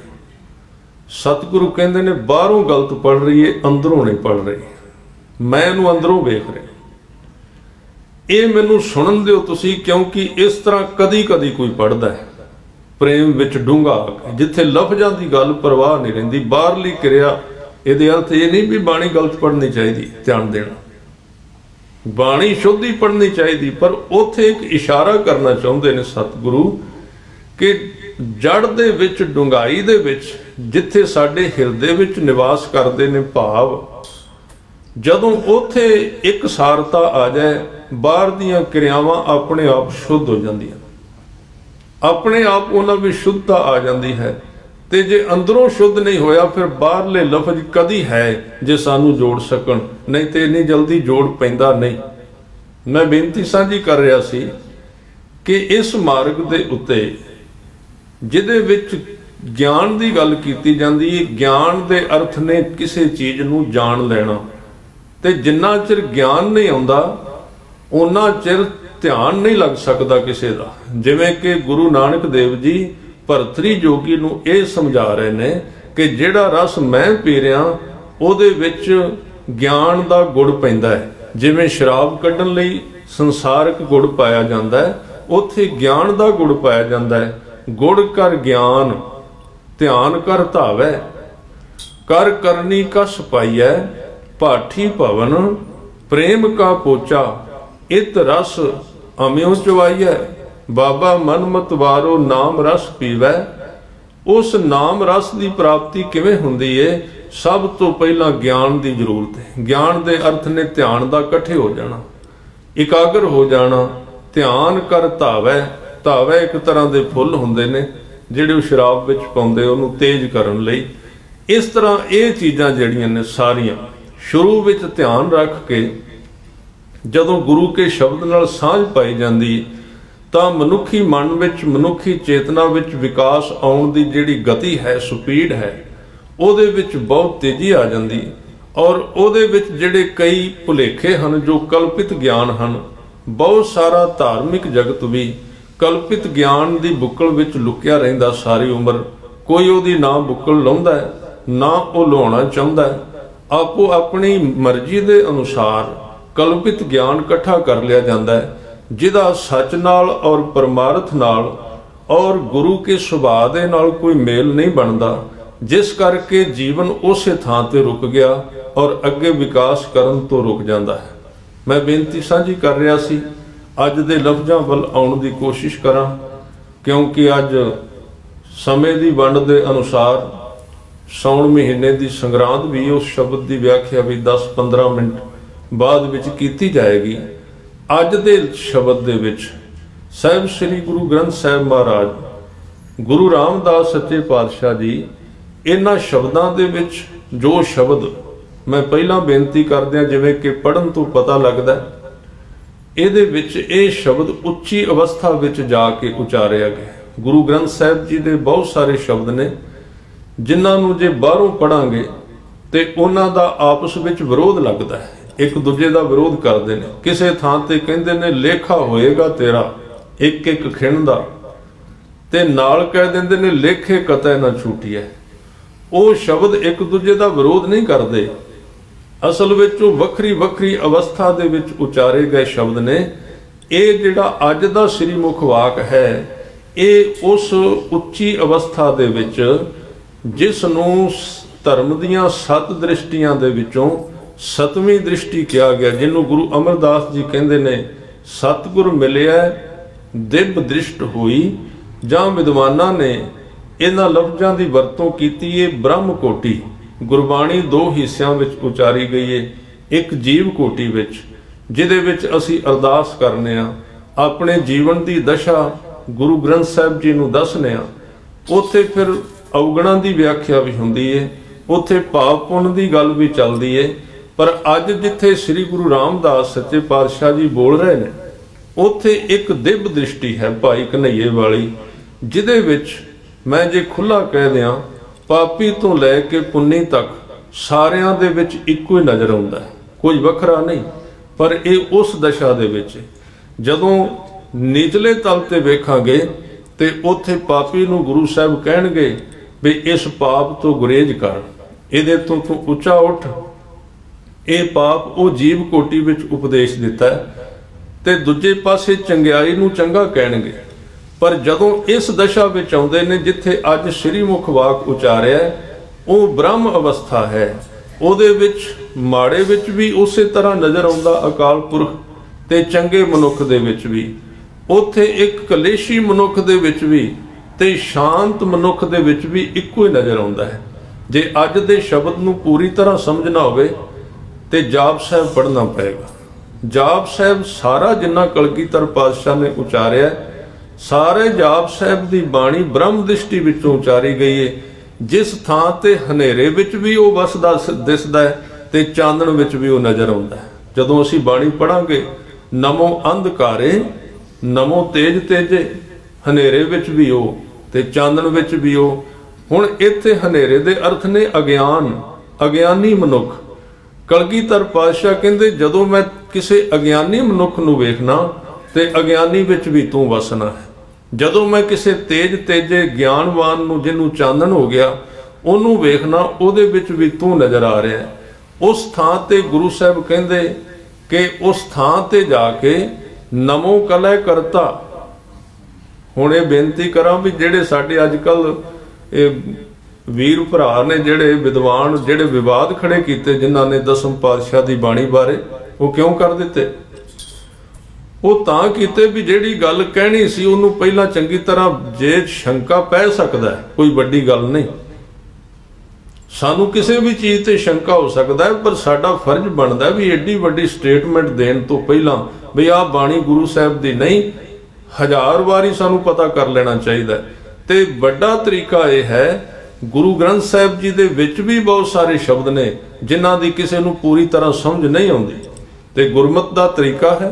ਸਤਿਗੁਰੂ ਕਹਿੰਦੇ ਨੇ, ਬਾਹਰੋਂ ਗਲਤ ਪੜ ਰਹੀ ਹੈ, ਅੰਦਰੋਂ ਨਹੀਂ ਪੜ ਰਹੀ। ਮੈਂ ਇਹਨੂੰ ਅੰਦਰੋਂ ਵੇਖ ਰਿਹਾ। ਇਹ ਮੈਨੂੰ ਸੁਣਨ ਦਿਓ ਤੁਸੀਂ, ਕਿਉਂਕਿ ਇਸ ਤਰ੍ਹਾਂ ਕਦੀ-ਕਦੀ ਕੋਈ ਪੜਦਾ ਹੈ। ਪ੍ਰੇਮ ਵਿੱਚ ਡੂੰਘਾ ਜਿੱਥੇ ਲਫ਼ਜ਼ਾਂ ਦੀ ਗੱਲ ਪਰਵਾਹ ਨਹੀਂ ਰਹਿੰਦੀ, ਬਾਹਰਲੀ ਕਿਰਿਆ, ਇਹਦੇ ਅਰਥ ਇਹ ਨਹੀਂ ਵੀ ਬਾਣੀ ਗਲਤ ਪੜਨੀ ਚਾਹੀਦੀ, ਧਿਆਨ ਦੇਣਾ। ਬਾਣੀ ਸ਼ੁੱਧੀ ਪੜਨੀ ਚਾਹੀਦੀ, ਪਰ ਉਥੇ ਇੱਕ ਇਸ਼ਾਰਾ ਕਰਨਾ ਚਾਹੁੰਦੇ ਨੇ ਸਤਿਗੁਰੂ ਕਿ ਜੜ ਦੇ ਵਿੱਚ ਡੁੰਗਾਈ ਦੇ ਵਿੱਚ, ਜਿੱਥੇ ਸਾਡੇ ਹਿਰਦੇ ਵਿੱਚ ਨਿਵਾਸ ਕਰਦੇ ਨੇ ਭਾਵ, ਜਦੋਂ ਉਥੇ ਇੱਕ ਸਾਰਤਾ ਆ ਜਾਏ ਬਾਹਰ ਦੀਆਂ ਕਿਰਿਆਵਾਂ ਆਪਣੇ ਆਪ ਸ਼ੁੱਧ ਹੋ ਜਾਂਦੀਆਂ। ਆਪਣੇ ਆਪ ਉਹਨਾਂ ਵਿੱਚ ਸ਼ੁੱਧਤਾ ਆ ਜਾਂਦੀ ਹੈ। ਤੇ ਜੇ ਅੰਦਰੋਂ ਸ਼ੁੱਧ ਨਹੀਂ ਹੋਇਆ, ਫਿਰ ਬਾਹਰਲੇ ਲਫ਼ਜ਼ ਕਦੀ ਹੈ ਜੇ ਸਾਨੂੰ ਜੋੜ ਸਕਣ। ਨਹੀਂ ਤੇ ਇੰਨੀ ਜਲਦੀ ਜੋੜ ਪੈਂਦਾ ਨਹੀਂ। ਮੈਂ ਬੇਨਤੀ ਸਾਂਝੀ ਕਰ ਰਿਹਾ ਸੀ ਕਿ ਇਸ ਮਾਰਗ ਦੇ ਉੱਤੇ ਜਿਹਦੇ ਵਿੱਚ ਗਿਆਨ ਦੀ ਗੱਲ ਕੀਤੀ ਜਾਂਦੀ ਹੈ, ਗਿਆਨ ਦੇ ਅਰਥ ਨੇ ਕਿਸੇ ਚੀਜ਼ ਨੂੰ ਜਾਣ ਲੈਣਾ। ਤੇ ਜਿੰਨਾ ਚਿਰ ਗਿਆਨ ਨਹੀਂ ਆਉਂਦਾ ਉਹਨਾਂ ਚਿਰ ਧਿਆਨ ਨਹੀਂ ਲੱਗ ਸਕਦਾ ਕਿਸੇ ਦਾ। ਜਿਵੇਂ ਕਿ ਗੁਰੂ ਨਾਨਕ ਦੇਵ ਜੀ ਭਰਤਰੀ ਜੋਗੀ ਨੂੰ ਇਹ ਸਮਝਾ ਰਹੇ ਨੇ ਕਿ ਜਿਹੜਾ ਰਸ ਮੈਂ ਪੀ ਰਿਹਾ, ਉਹਦੇ ਵਿੱਚ ਗਿਆਨ ਦਾ ਗੁੜ ਪੈਂਦਾ ਹੈ। ਜਿਵੇਂ ਸ਼ਰਾਬ ਕੱਢਣ ਲਈ ਸੰਸਾਰਿਕ ਗੁੜ ਪਾਇਆ ਜਾਂਦਾ ਹੈ, ਉੱਥੇ ਗਿਆਨ ਦਾ ਗੁੜ ਪਾਇਆ ਜਾਂਦਾ ਹੈ। ਗੁੜ ਕਰ ਗਿਆਨ, ਧਿਆਨ ਕਰ ਧਾਵੈ। ਕਰ ਕਰਨੀ ਕਸ ਪਾਈਐ ਪਾਠੀ ਭਵਨ, ਪ੍ਰੇਮ ਕਾ ਪੋਚਾ। ਇਤ ਰਸ ਅਮਿਓ ਚਵਾਈਐ ਬਾਬਾ ਮਨਮਤ ਵਾਰੋ ਨਾਮ ਰਸ ਪੀਵੈ। ਉਸ ਨਾਮ ਰਸ ਦੀ ਪ੍ਰਾਪਤੀ ਕਿਵੇਂ ਹੁੰਦੀ ਏ? ਸਭ ਤੋਂ ਪਹਿਲਾਂ ਗਿਆਨ ਦੀ ਜ਼ਰੂਰਤ ਹੈ। ਗਿਆਨ ਦੇ ਅਰਥ ਨੇ ਧਿਆਨ ਦਾ ਇਕੱਠੇ ਹੋ ਜਾਣਾ। ਇਕਾਗਰ ਹੋ ਜਾਣਾ, ਧਿਆਨ ਕਰ ਧਾਵੈ। ਧਾਵੈ ਇੱਕ ਤਰ੍ਹਾਂ ਦੇ ਫੁੱਲ ਹੁੰਦੇ ਨੇ, ਜਿਹੜੇ ਉਹ ਸ਼ਰਾਬ ਵਿੱਚ ਪਾਉਂਦੇ, ਉਹਨੂੰ ਤੇਜ਼ ਕਰਨ ਲਈ। ਇਸ ਤਰ੍ਹਾਂ ਇਹ ਚੀਜ਼ਾਂ ਜਿਹੜੀਆਂ ਨੇ ਸਾਰੀਆਂ, ਸ਼ੁਰੂ ਵਿੱਚ ਧਿਆਨ ਰੱਖ ਕੇ ਜਦੋਂ ਗੁਰੂ ਕੇ ਸ਼ਬਦ ਨਾਲ ਸਾਂਝ ਪਾਈ ਜਾਂਦੀ, ਤਾਂ ਮਨੁੱਖੀ ਮਨ ਵਿੱਚ, ਮਨੁੱਖੀ ਚੇਤਨਾ ਵਿੱਚ ਵਿਕਾਸ ਆਉਣ ਦੀ ਜਿਹੜੀ ਗਤੀ ਹੈ, ਸਪੀਡ ਹੈ, ਉਹਦੇ ਵਿੱਚ ਬਹੁਤ ਤੇਜ਼ੀ ਆ ਜਾਂਦੀ ਔਰ ਉਹਦੇ ਵਿੱਚ ਜਿਹੜੇ ਕਈ ਭੁਲੇਖੇ ਹਨ ਜੋ ਕਲਪਿਤ ਗਿਆਨ ਹਨ, ਬਹੁਤ ਸਾਰਾ ਧਾਰਮਿਕ ਜਗਤ ਵੀ ਕਲਪਿਤ ਗਿਆਨ ਦੀ ਬੁੱਕਲ ਵਿੱਚ ਲੁਕਿਆ ਰਹਿੰਦਾ ਸਾਰੀ ਉਮਰ। ਕੋਈ ਉਹਦੀ ਨਾ ਬੁੱਕਲ ਲਾਉਂਦਾ ਹੈ ਨਾ ਉਹ ਲਾਉਣਾ ਚਾਹੁੰਦਾ। ਹੈ ਆਪੋ ਆਪਣੀ ਮਰਜ਼ੀ ਦੇ ਅਨੁਸਾਰ ਕਲਪਿਤ ਗਿਆਨ ਇਕੱਠਾ ਕਰ ਲਿਆ ਜਾਂਦਾ ਹੈ, ਜਿਹਦਾ ਸੱਚ ਨਾਲ ਔਰ ਪਰਮਾਰਥ ਨਾਲ ਔਰ ਗੁਰੂ ਕੇ ਸੁਭਾਅ ਦੇ ਨਾਲ ਕੋਈ ਮੇਲ ਨਹੀਂ ਬਣਦਾ, ਜਿਸ ਕਰਕੇ ਜੀਵਨ ਉਸੇ ਥਾਂ ਤੇ ਰੁਕ ਗਿਆ ਔਰ ਅੱਗੇ ਵਿਕਾਸ ਕਰਨ ਤੋਂ ਰੁਕ ਜਾਂਦਾ ਹੈ। ਮੈਂ ਬੇਨਤੀ ਸਾਂਝੀ ਕਰ ਰਿਹਾ ਸੀ, ਅੱਜ ਦੇ ਲਫ਼ਜ਼ਾਂ ਵੱਲ ਆਉਣ ਦੀ ਕੋਸ਼ਿਸ਼ ਕਰਾਂ, ਕਿਉਂਕਿ ਅੱਜ ਸਮੇਂ ਦੀ ਵੰਡ ਦੇ ਅਨੁਸਾਰ ਸੌਣ ਮਹੀਨੇ ਦੀ ਸੰਗਰਾਂਦ ਵੀ ਉਸ ਸ਼ਬਦ ਦੀ ਵਿਆਖਿਆ ਵੀ 10-15 ਮਿੰਟ ਬਾਅਦ ਵਿੱਚ ਕੀਤੀ ਜਾਏਗੀ। ਅੱਜ ਦੇ ਸ਼ਬਦ ਦੇ ਵਿੱਚ ਸਾਹਿਬ ਸ੍ਰੀ ਗੁਰੂ ਗ੍ਰੰਥ ਸਾਹਿਬ ਮਹਾਰਾਜ, ਗੁਰੂ ਰਾਮਦਾਸ ਸੱਚੇ ਪਾਤਸ਼ਾਹ ਜੀ, ਇਹਨਾਂ ਸ਼ਬਦਾਂ ਦੇ ਵਿੱਚ ਜੋ ਸ਼ਬਦ ਮੈਂ ਪਹਿਲਾਂ ਬੇਨਤੀ ਕਰਦਿਆਂ ਜਿਵੇਂ ਕਿ ਪੜਨ ਤੋਂ ਪਤਾ ਲੱਗਦਾ ਇਹਦੇ ਵਿੱਚ ਇਹ ਸ਼ਬਦ ਉੱਚੀ ਅਵਸਥਾ ਵਿੱਚ ਜਾ ਕੇ ਉਚਾਰਿਆ ਗਿਆ ਗੁਰੂ ਗ੍ਰੰਥ ਸਾਹਿਬ ਜੀ ਦੇ ਬਹੁਤ ਸਾਰੇ ਸ਼ਬਦ ਨੇ, ਜਿਨ੍ਹਾਂ ਨੂੰ ਜੇ ਬਾਹਰੋਂ ਪੜਾਂਗੇ ਤੇ ਉਹਨਾਂ ਦਾ ਆਪਸ ਵਿੱਚ ਵਿਰੋਧ ਲੱਗਦਾ ਹੈ। ਇੱਕ ਦੂਜੇ ਦਾ ਵਿਰੋਧ ਕਰਦੇ ਨੇ। ਕਿਸੇ ਥਾਂ ਤੇ ਕਹਿੰਦੇ ਨੇ, ਲੇਖਾ ਹੋਏਗਾ ਤੇਰਾ, ਇੱਕ ਇੱਕ ਖਿਣ ਦਾ। ਤੇ ਨਾਲ ਕਹਿ ਦਿੰਦੇ ਨੇ, ਲੇਖੇ ਕਤੈ ਨਾ ਛੂਟੀਐ। ਉਹ ਸ਼ਬਦ ਇੱਕ ਦੂਜੇ ਦਾ ਵਿਰੋਧ ਨਹੀਂ ਕਰਦੇ। ਅਸਲ ਵਿੱਚ ਉਹ ਵੱਖਰੀ ਵੱਖਰੀ ਅਵਸਥਾ ਦੇ ਵਿੱਚ ਉਚਾਰੇ ਗਏ ਸ਼ਬਦ ਨੇ। ਇਹ ਜਿਹੜਾ ਅੱਜ ਦਾ ਸ੍ਰੀ ਮੁਖ ਵਾਕ ਹੈ, ਇਹ ਉਸ ਉੱਚੀ ਅਵਸਥਾ ਦੇ ਵਿੱਚ ਜਿਸ ਨੂੰ ਧਰਮ ਦੀਆਂ ਸੱਤ ਦ੍ਰਿਸ਼ਟੀਆਂ ਦੇ ਵਿੱਚੋਂ ਸਤਵੀਂ ਦ੍ਰਿਸ਼ਟੀ ਕਿਹਾ ਗਿਆ, ਜਿਹਨੂੰ ਗੁਰੂ ਅਮਰਦਾਸ ਜੀ ਕਹਿੰਦੇ ਨੇ, ਸਤਿਗੁਰ ਮਿਲਿਆ, ਦਿਵ ਦ੍ਰਿਸ਼ਟ ਹੋਈ, ਜਾਂ ਵਿਦਵਾਨਾਂ ਨੇ ਇਹਨਾਂ ਲਫ਼ਜ਼ਾਂ ਦੀ ਵਰਤੋਂ ਕੀਤੀ ਏ ਬ੍ਰਹਮ ਕੋਟੀ। ਗੁਰਬਾਣੀ ਦੋ ਹਿੱਸਿਆਂ ਵਿੱਚ ਉਚਾਰੀ ਗਈ ਏ, ਇੱਕ ਜੀਵ ਕੋਟੀ ਵਿੱਚ, ਜਿਹਦੇ ਵਿੱਚ ਅਸੀਂ ਅਰਦਾਸ ਕਰਨੇ ਆ, ਆਪਣੇ ਜੀਵਨ ਦੀ ਦਸ਼ਾ ਗੁਰੂ ਗ੍ਰੰਥ ਸਾਹਿਬ ਜੀ ਨੂੰ ਦੱਸਨੇ ਆ। ਉੱਥੇ ਫਿਰ ਔਗਣਾਂ ਦੀ ਵਿਆਖਿਆ ਵੀ ਹੁੰਦੀ ਏ, ਉੱਥੇ ਭਾਵ ਪੁੰਨ ਦੀ ਗੱਲ ਵੀ ਚੱਲਦੀ ਏ ਪਰ ਅੱਜ ਜਿੱਥੇ ਸ੍ਰੀ ਗੁਰੂ ਰਾਮਦਾਸ ਸੱਚੇ ਪਾਤਸ਼ਾਹ ਜੀ ਬੋਲ ਰਹੇ ਨੇ, ਉੱਥੇ ਇੱਕ ਦਿਵ ਦ੍ਰਿਸ਼ਟੀ ਹੈ ਭਾਈ ਕਨਈਏ ਵਾਲੀ, ਜਿਹਦੇ ਵਿੱਚ ਮੈਂ ਜੇ ਖੁੱਲਾ ਕਹਿ ਦਿਆਂ, ਪਾਪੀ ਤੋਂ ਲੈ ਕੇ ਪੁੰਨੀ ਤੱਕ ਸਾਰਿਆਂ ਦੇ ਵਿੱਚ ਇੱਕੋ ਹੀ ਨਜ਼ਰ ਆਉਂਦਾ ਹੈ। ਕੋਈ ਵੱਖਰਾ ਨਹੀਂ, ਪਰ ਇਹ ਉਸ ਦਸ਼ਾ ਦੇ ਵਿੱਚ ਜਦੋਂ ਨੀਚਲੇ ਤਲ ਤੇ ਵੇਖਾਂਗੇ ਤੇ ਉੱਥੇ ਪਾਪੀ ਨੂੰ ਗੁਰੂ ਸਾਹਿਬ ਕਹਿਣਗੇ ਵੀ ਇਸ ਪਾਪ ਤੋਂ ਗੁਰੇਜ ਕਰ, ਇਹਦੇ ਤੋਂ ਤੂੰ ਉੱਚਾ ਉੱਠ ਇਹ ਪਾਪ ਉਹ ਜੀਵ ਕੋਟੀ ਵਿੱਚ ਉਪਦੇਸ਼ ਦਿੱਤਾ ਤੇ ਦੂਜੇ ਪਾਸੇ ਚੰਗਿਆਈ ਨੂੰ ਚੰਗਾ ਕਹਿਣਗੇ। ਪਰ ਜਦੋਂ ਇਸ ਦਸ਼ਾ ਵਿੱਚ ਆਉਂਦੇ ਨੇ ਜਿੱਥੇ ਅੱਜ ਸ੍ਰੀ ਮੁਖ ਵਾਕ ਉਚਾਰਿਆ ਉਹ ਬ੍ਰਹਮ ਅਵਸਥਾ ਹੈ। ਉਹਦੇ ਵਿੱਚ, ਮਾੜੇ ਵਿੱਚ ਵੀ ਉਸੇ ਤਰ੍ਹਾਂ ਨਜ਼ਰ ਆਉਂਦਾ ਅਕਾਲ ਪੁਰਖ ਤੇ ਚੰਗੇ ਮਨੁੱਖ ਦੇ ਵਿੱਚ ਵੀ। ਉੱਥੇ ਇੱਕ ਕਲੇਸ਼ੀ ਮਨੁੱਖ ਦੇ ਵਿੱਚ ਵੀ ਤੇ ਸ਼ਾਂਤ ਮਨੁੱਖ ਦੇ ਵਿੱਚ ਵੀ ਇੱਕੋ ਹੀ ਨਜ਼ਰ ਆਉਂਦਾ ਹੈ। ਜੇ ਅੱਜ ਦੇ ਸ਼ਬਦ ਨੂੰ ਪੂਰੀ ਤਰ੍ਹਾਂ ਸਮਝਣਾ ਹੋਵੇ ਤੇ ਜਾਪ ਸਾਹਿਬ ਪੜ੍ਹਨਾ ਪਏਗਾ। ਜਾਪ ਸਾਹਿਬ ਸਾਰਾ ਜਿੰਨਾ ਕਲਗੀਧਰ ਪਾਤਸ਼ਾਹ ਨੇ ਉਚਾਰਿਆ, ਸਾਰੇ ਜਾਪ ਸਾਹਿਬ ਦੀ ਬਾਣੀ ਬ੍ਰਹਮ ਦ੍ਰਿਸ਼ਟੀ ਵਿੱਚੋਂ ਉਚਾਰੀ ਗਈ ਏ। ਜਿਸ ਥਾਂ ਤੇ ਹਨੇਰੇ ਵਿੱਚ ਵੀ ਉਹ ਵਸਦਾ ਦਿਸਦਾ ਹੈ ਤੇ ਚਾਨਣ ਵਿੱਚ ਵੀ ਉਹ ਨਜ਼ਰ ਆਉਂਦਾ ਹੈ। ਜਦੋਂ ਅਸੀਂ ਬਾਣੀ ਪੜਾਂਗੇ ਨਮੋ ਅੰਧਕਾਰੇ, ਨਮੋ ਤੇਜ ਤੇਜੇ, ਹਨੇਰੇ ਵਿੱਚ ਵੀ ਉਹ ਤੇ ਚਾਨਣ ਵਿੱਚ ਵੀ ਉਹ। ਹੁਣ ਇੱਥੇ ਹਨੇਰੇ ਦੇ ਅਰਥ ਨੇ ਅਗਿਆਨ, ਅਗਿਆਨੀ ਮਨੁੱਖ। ਕਲਗੀਧਰ ਪਾਤਸ਼ਾਹ ਕਹਿੰਦੇ, ਜਦੋਂ ਮੈਂ ਕਿਸੇ ਅਗਿਆਨੀ ਮਨੁੱਖ ਨੂੰ ਵੇਖਣਾ, ਤੇ ਅਗਿਆਨੀ ਵਿੱਚ ਵੀ ਤੂੰ ਵਸਣਾ ਹੈ। ਜਦੋਂ ਮੈਂ ਕਿਸੇ ਤੇਜ ਤੇਜੇ ਗਿਆਨਵਾਨ ਨੂੰ, ਜਿਹਨੂੰ ਚਾਨਣ ਹੋ ਗਿਆ, ਉਹਨੂੰ ਵੇਖਣਾ, ਉਹਦੇ ਵਿੱਚ ਵੀ ਤੂੰ ਨਜ਼ਰ ਆ ਰਿਹਾ ਉਸ ਥਾਂ ਤੇ ਗੁਰੂ ਸਾਹਿਬ ਕਹਿੰਦੇ ਕਿ ਉਸ ਥਾਂ ਤੇ ਜਾ ਕੇ ਨਮੋ ਕਲੈ ਕਰਤਾ। ਹੁਣ ਇਹ ਬੇਨਤੀ ਕਰਾਂ ਵੀ ਜਿਹੜੇ ਸਾਡੇ ਅੱਜ ਕੱਲ ਇਹ ਵੀਰ ਭਰਾ ਨੇ ਜਿਹੜੇ ਵਿਦਵਾਨ, ਜਿਹੜੇ ਵਿਵਾਦ ਖੜੇ ਕੀਤੇ, ਜਿਨ੍ਹਾਂ ਨੇ ਦਸਮ ਪਾਤਸ਼ਾਹ ਦੀ ਬਾਣੀ ਬਾਰੇ, ਉਹ ਕਿਉਂ ਕਰ ਦਿੱਤੇ? ਉਹ ਤਾਂ ਕੀਤੇ ਵੀ ਜਿਹੜੀ ਗੱਲ ਕਹਿਣੀ ਸੀ, ਉਹਨੂੰ ਪਹਿਲਾਂ ਚੰਗੀ ਤਰ੍ਹਾਂ ਜੇ ਸ਼ੰਕਾ ਪੈ ਸਕਦਾ ਕੋਈ ਵੱਡੀ ਗੱਲ ਨਹੀਂ। ਸਾਨੂੰ ਕਿਸੇ ਵੀ ਚੀਜ਼ ਤੇ ਸ਼ੰਕਾ ਹੋ ਸਕਦਾ ਹੈ, ਪਰ ਸਾਡਾ ਫਰਜ਼ ਬਣਦਾ ਵੀ ਏਡੀ ਵੱਡੀ ਸਟੇਟਮੈਂਟ ਦੇਣ ਤੋਂ ਪਹਿਲਾਂ ਵੀ ਆਹ ਬਾਣੀ ਗੁਰੂ ਸਾਹਿਬ ਦੀ ਨਹੀਂ, ਹਜ਼ਾਰ ਵਾਰੀ ਸਾਨੂੰ ਪਤਾ ਕਰ ਲੈਣਾ ਚਾਹੀਦਾ ਤੇ ਵੱਡਾ ਤਰੀਕਾ ਇਹ ਹੈ ਗੁਰੂ ਗ੍ਰੰਥ ਸਾਹਿਬ ਜੀ ਦੇ ਵਿੱਚ ਵੀ ਬਹੁਤ ਸਾਰੇ ਸ਼ਬਦ ਨੇ, ਜਿਨ੍ਹਾਂ ਦੀ ਕਿਸੇ ਨੂੰ ਪੂਰੀ ਤਰ੍ਹਾਂ ਸਮਝ ਨਹੀਂ ਆਉਂਦੀ। ਤੇ ਗੁਰਮਤ ਦਾ ਤਰੀਕਾ ਹੈ,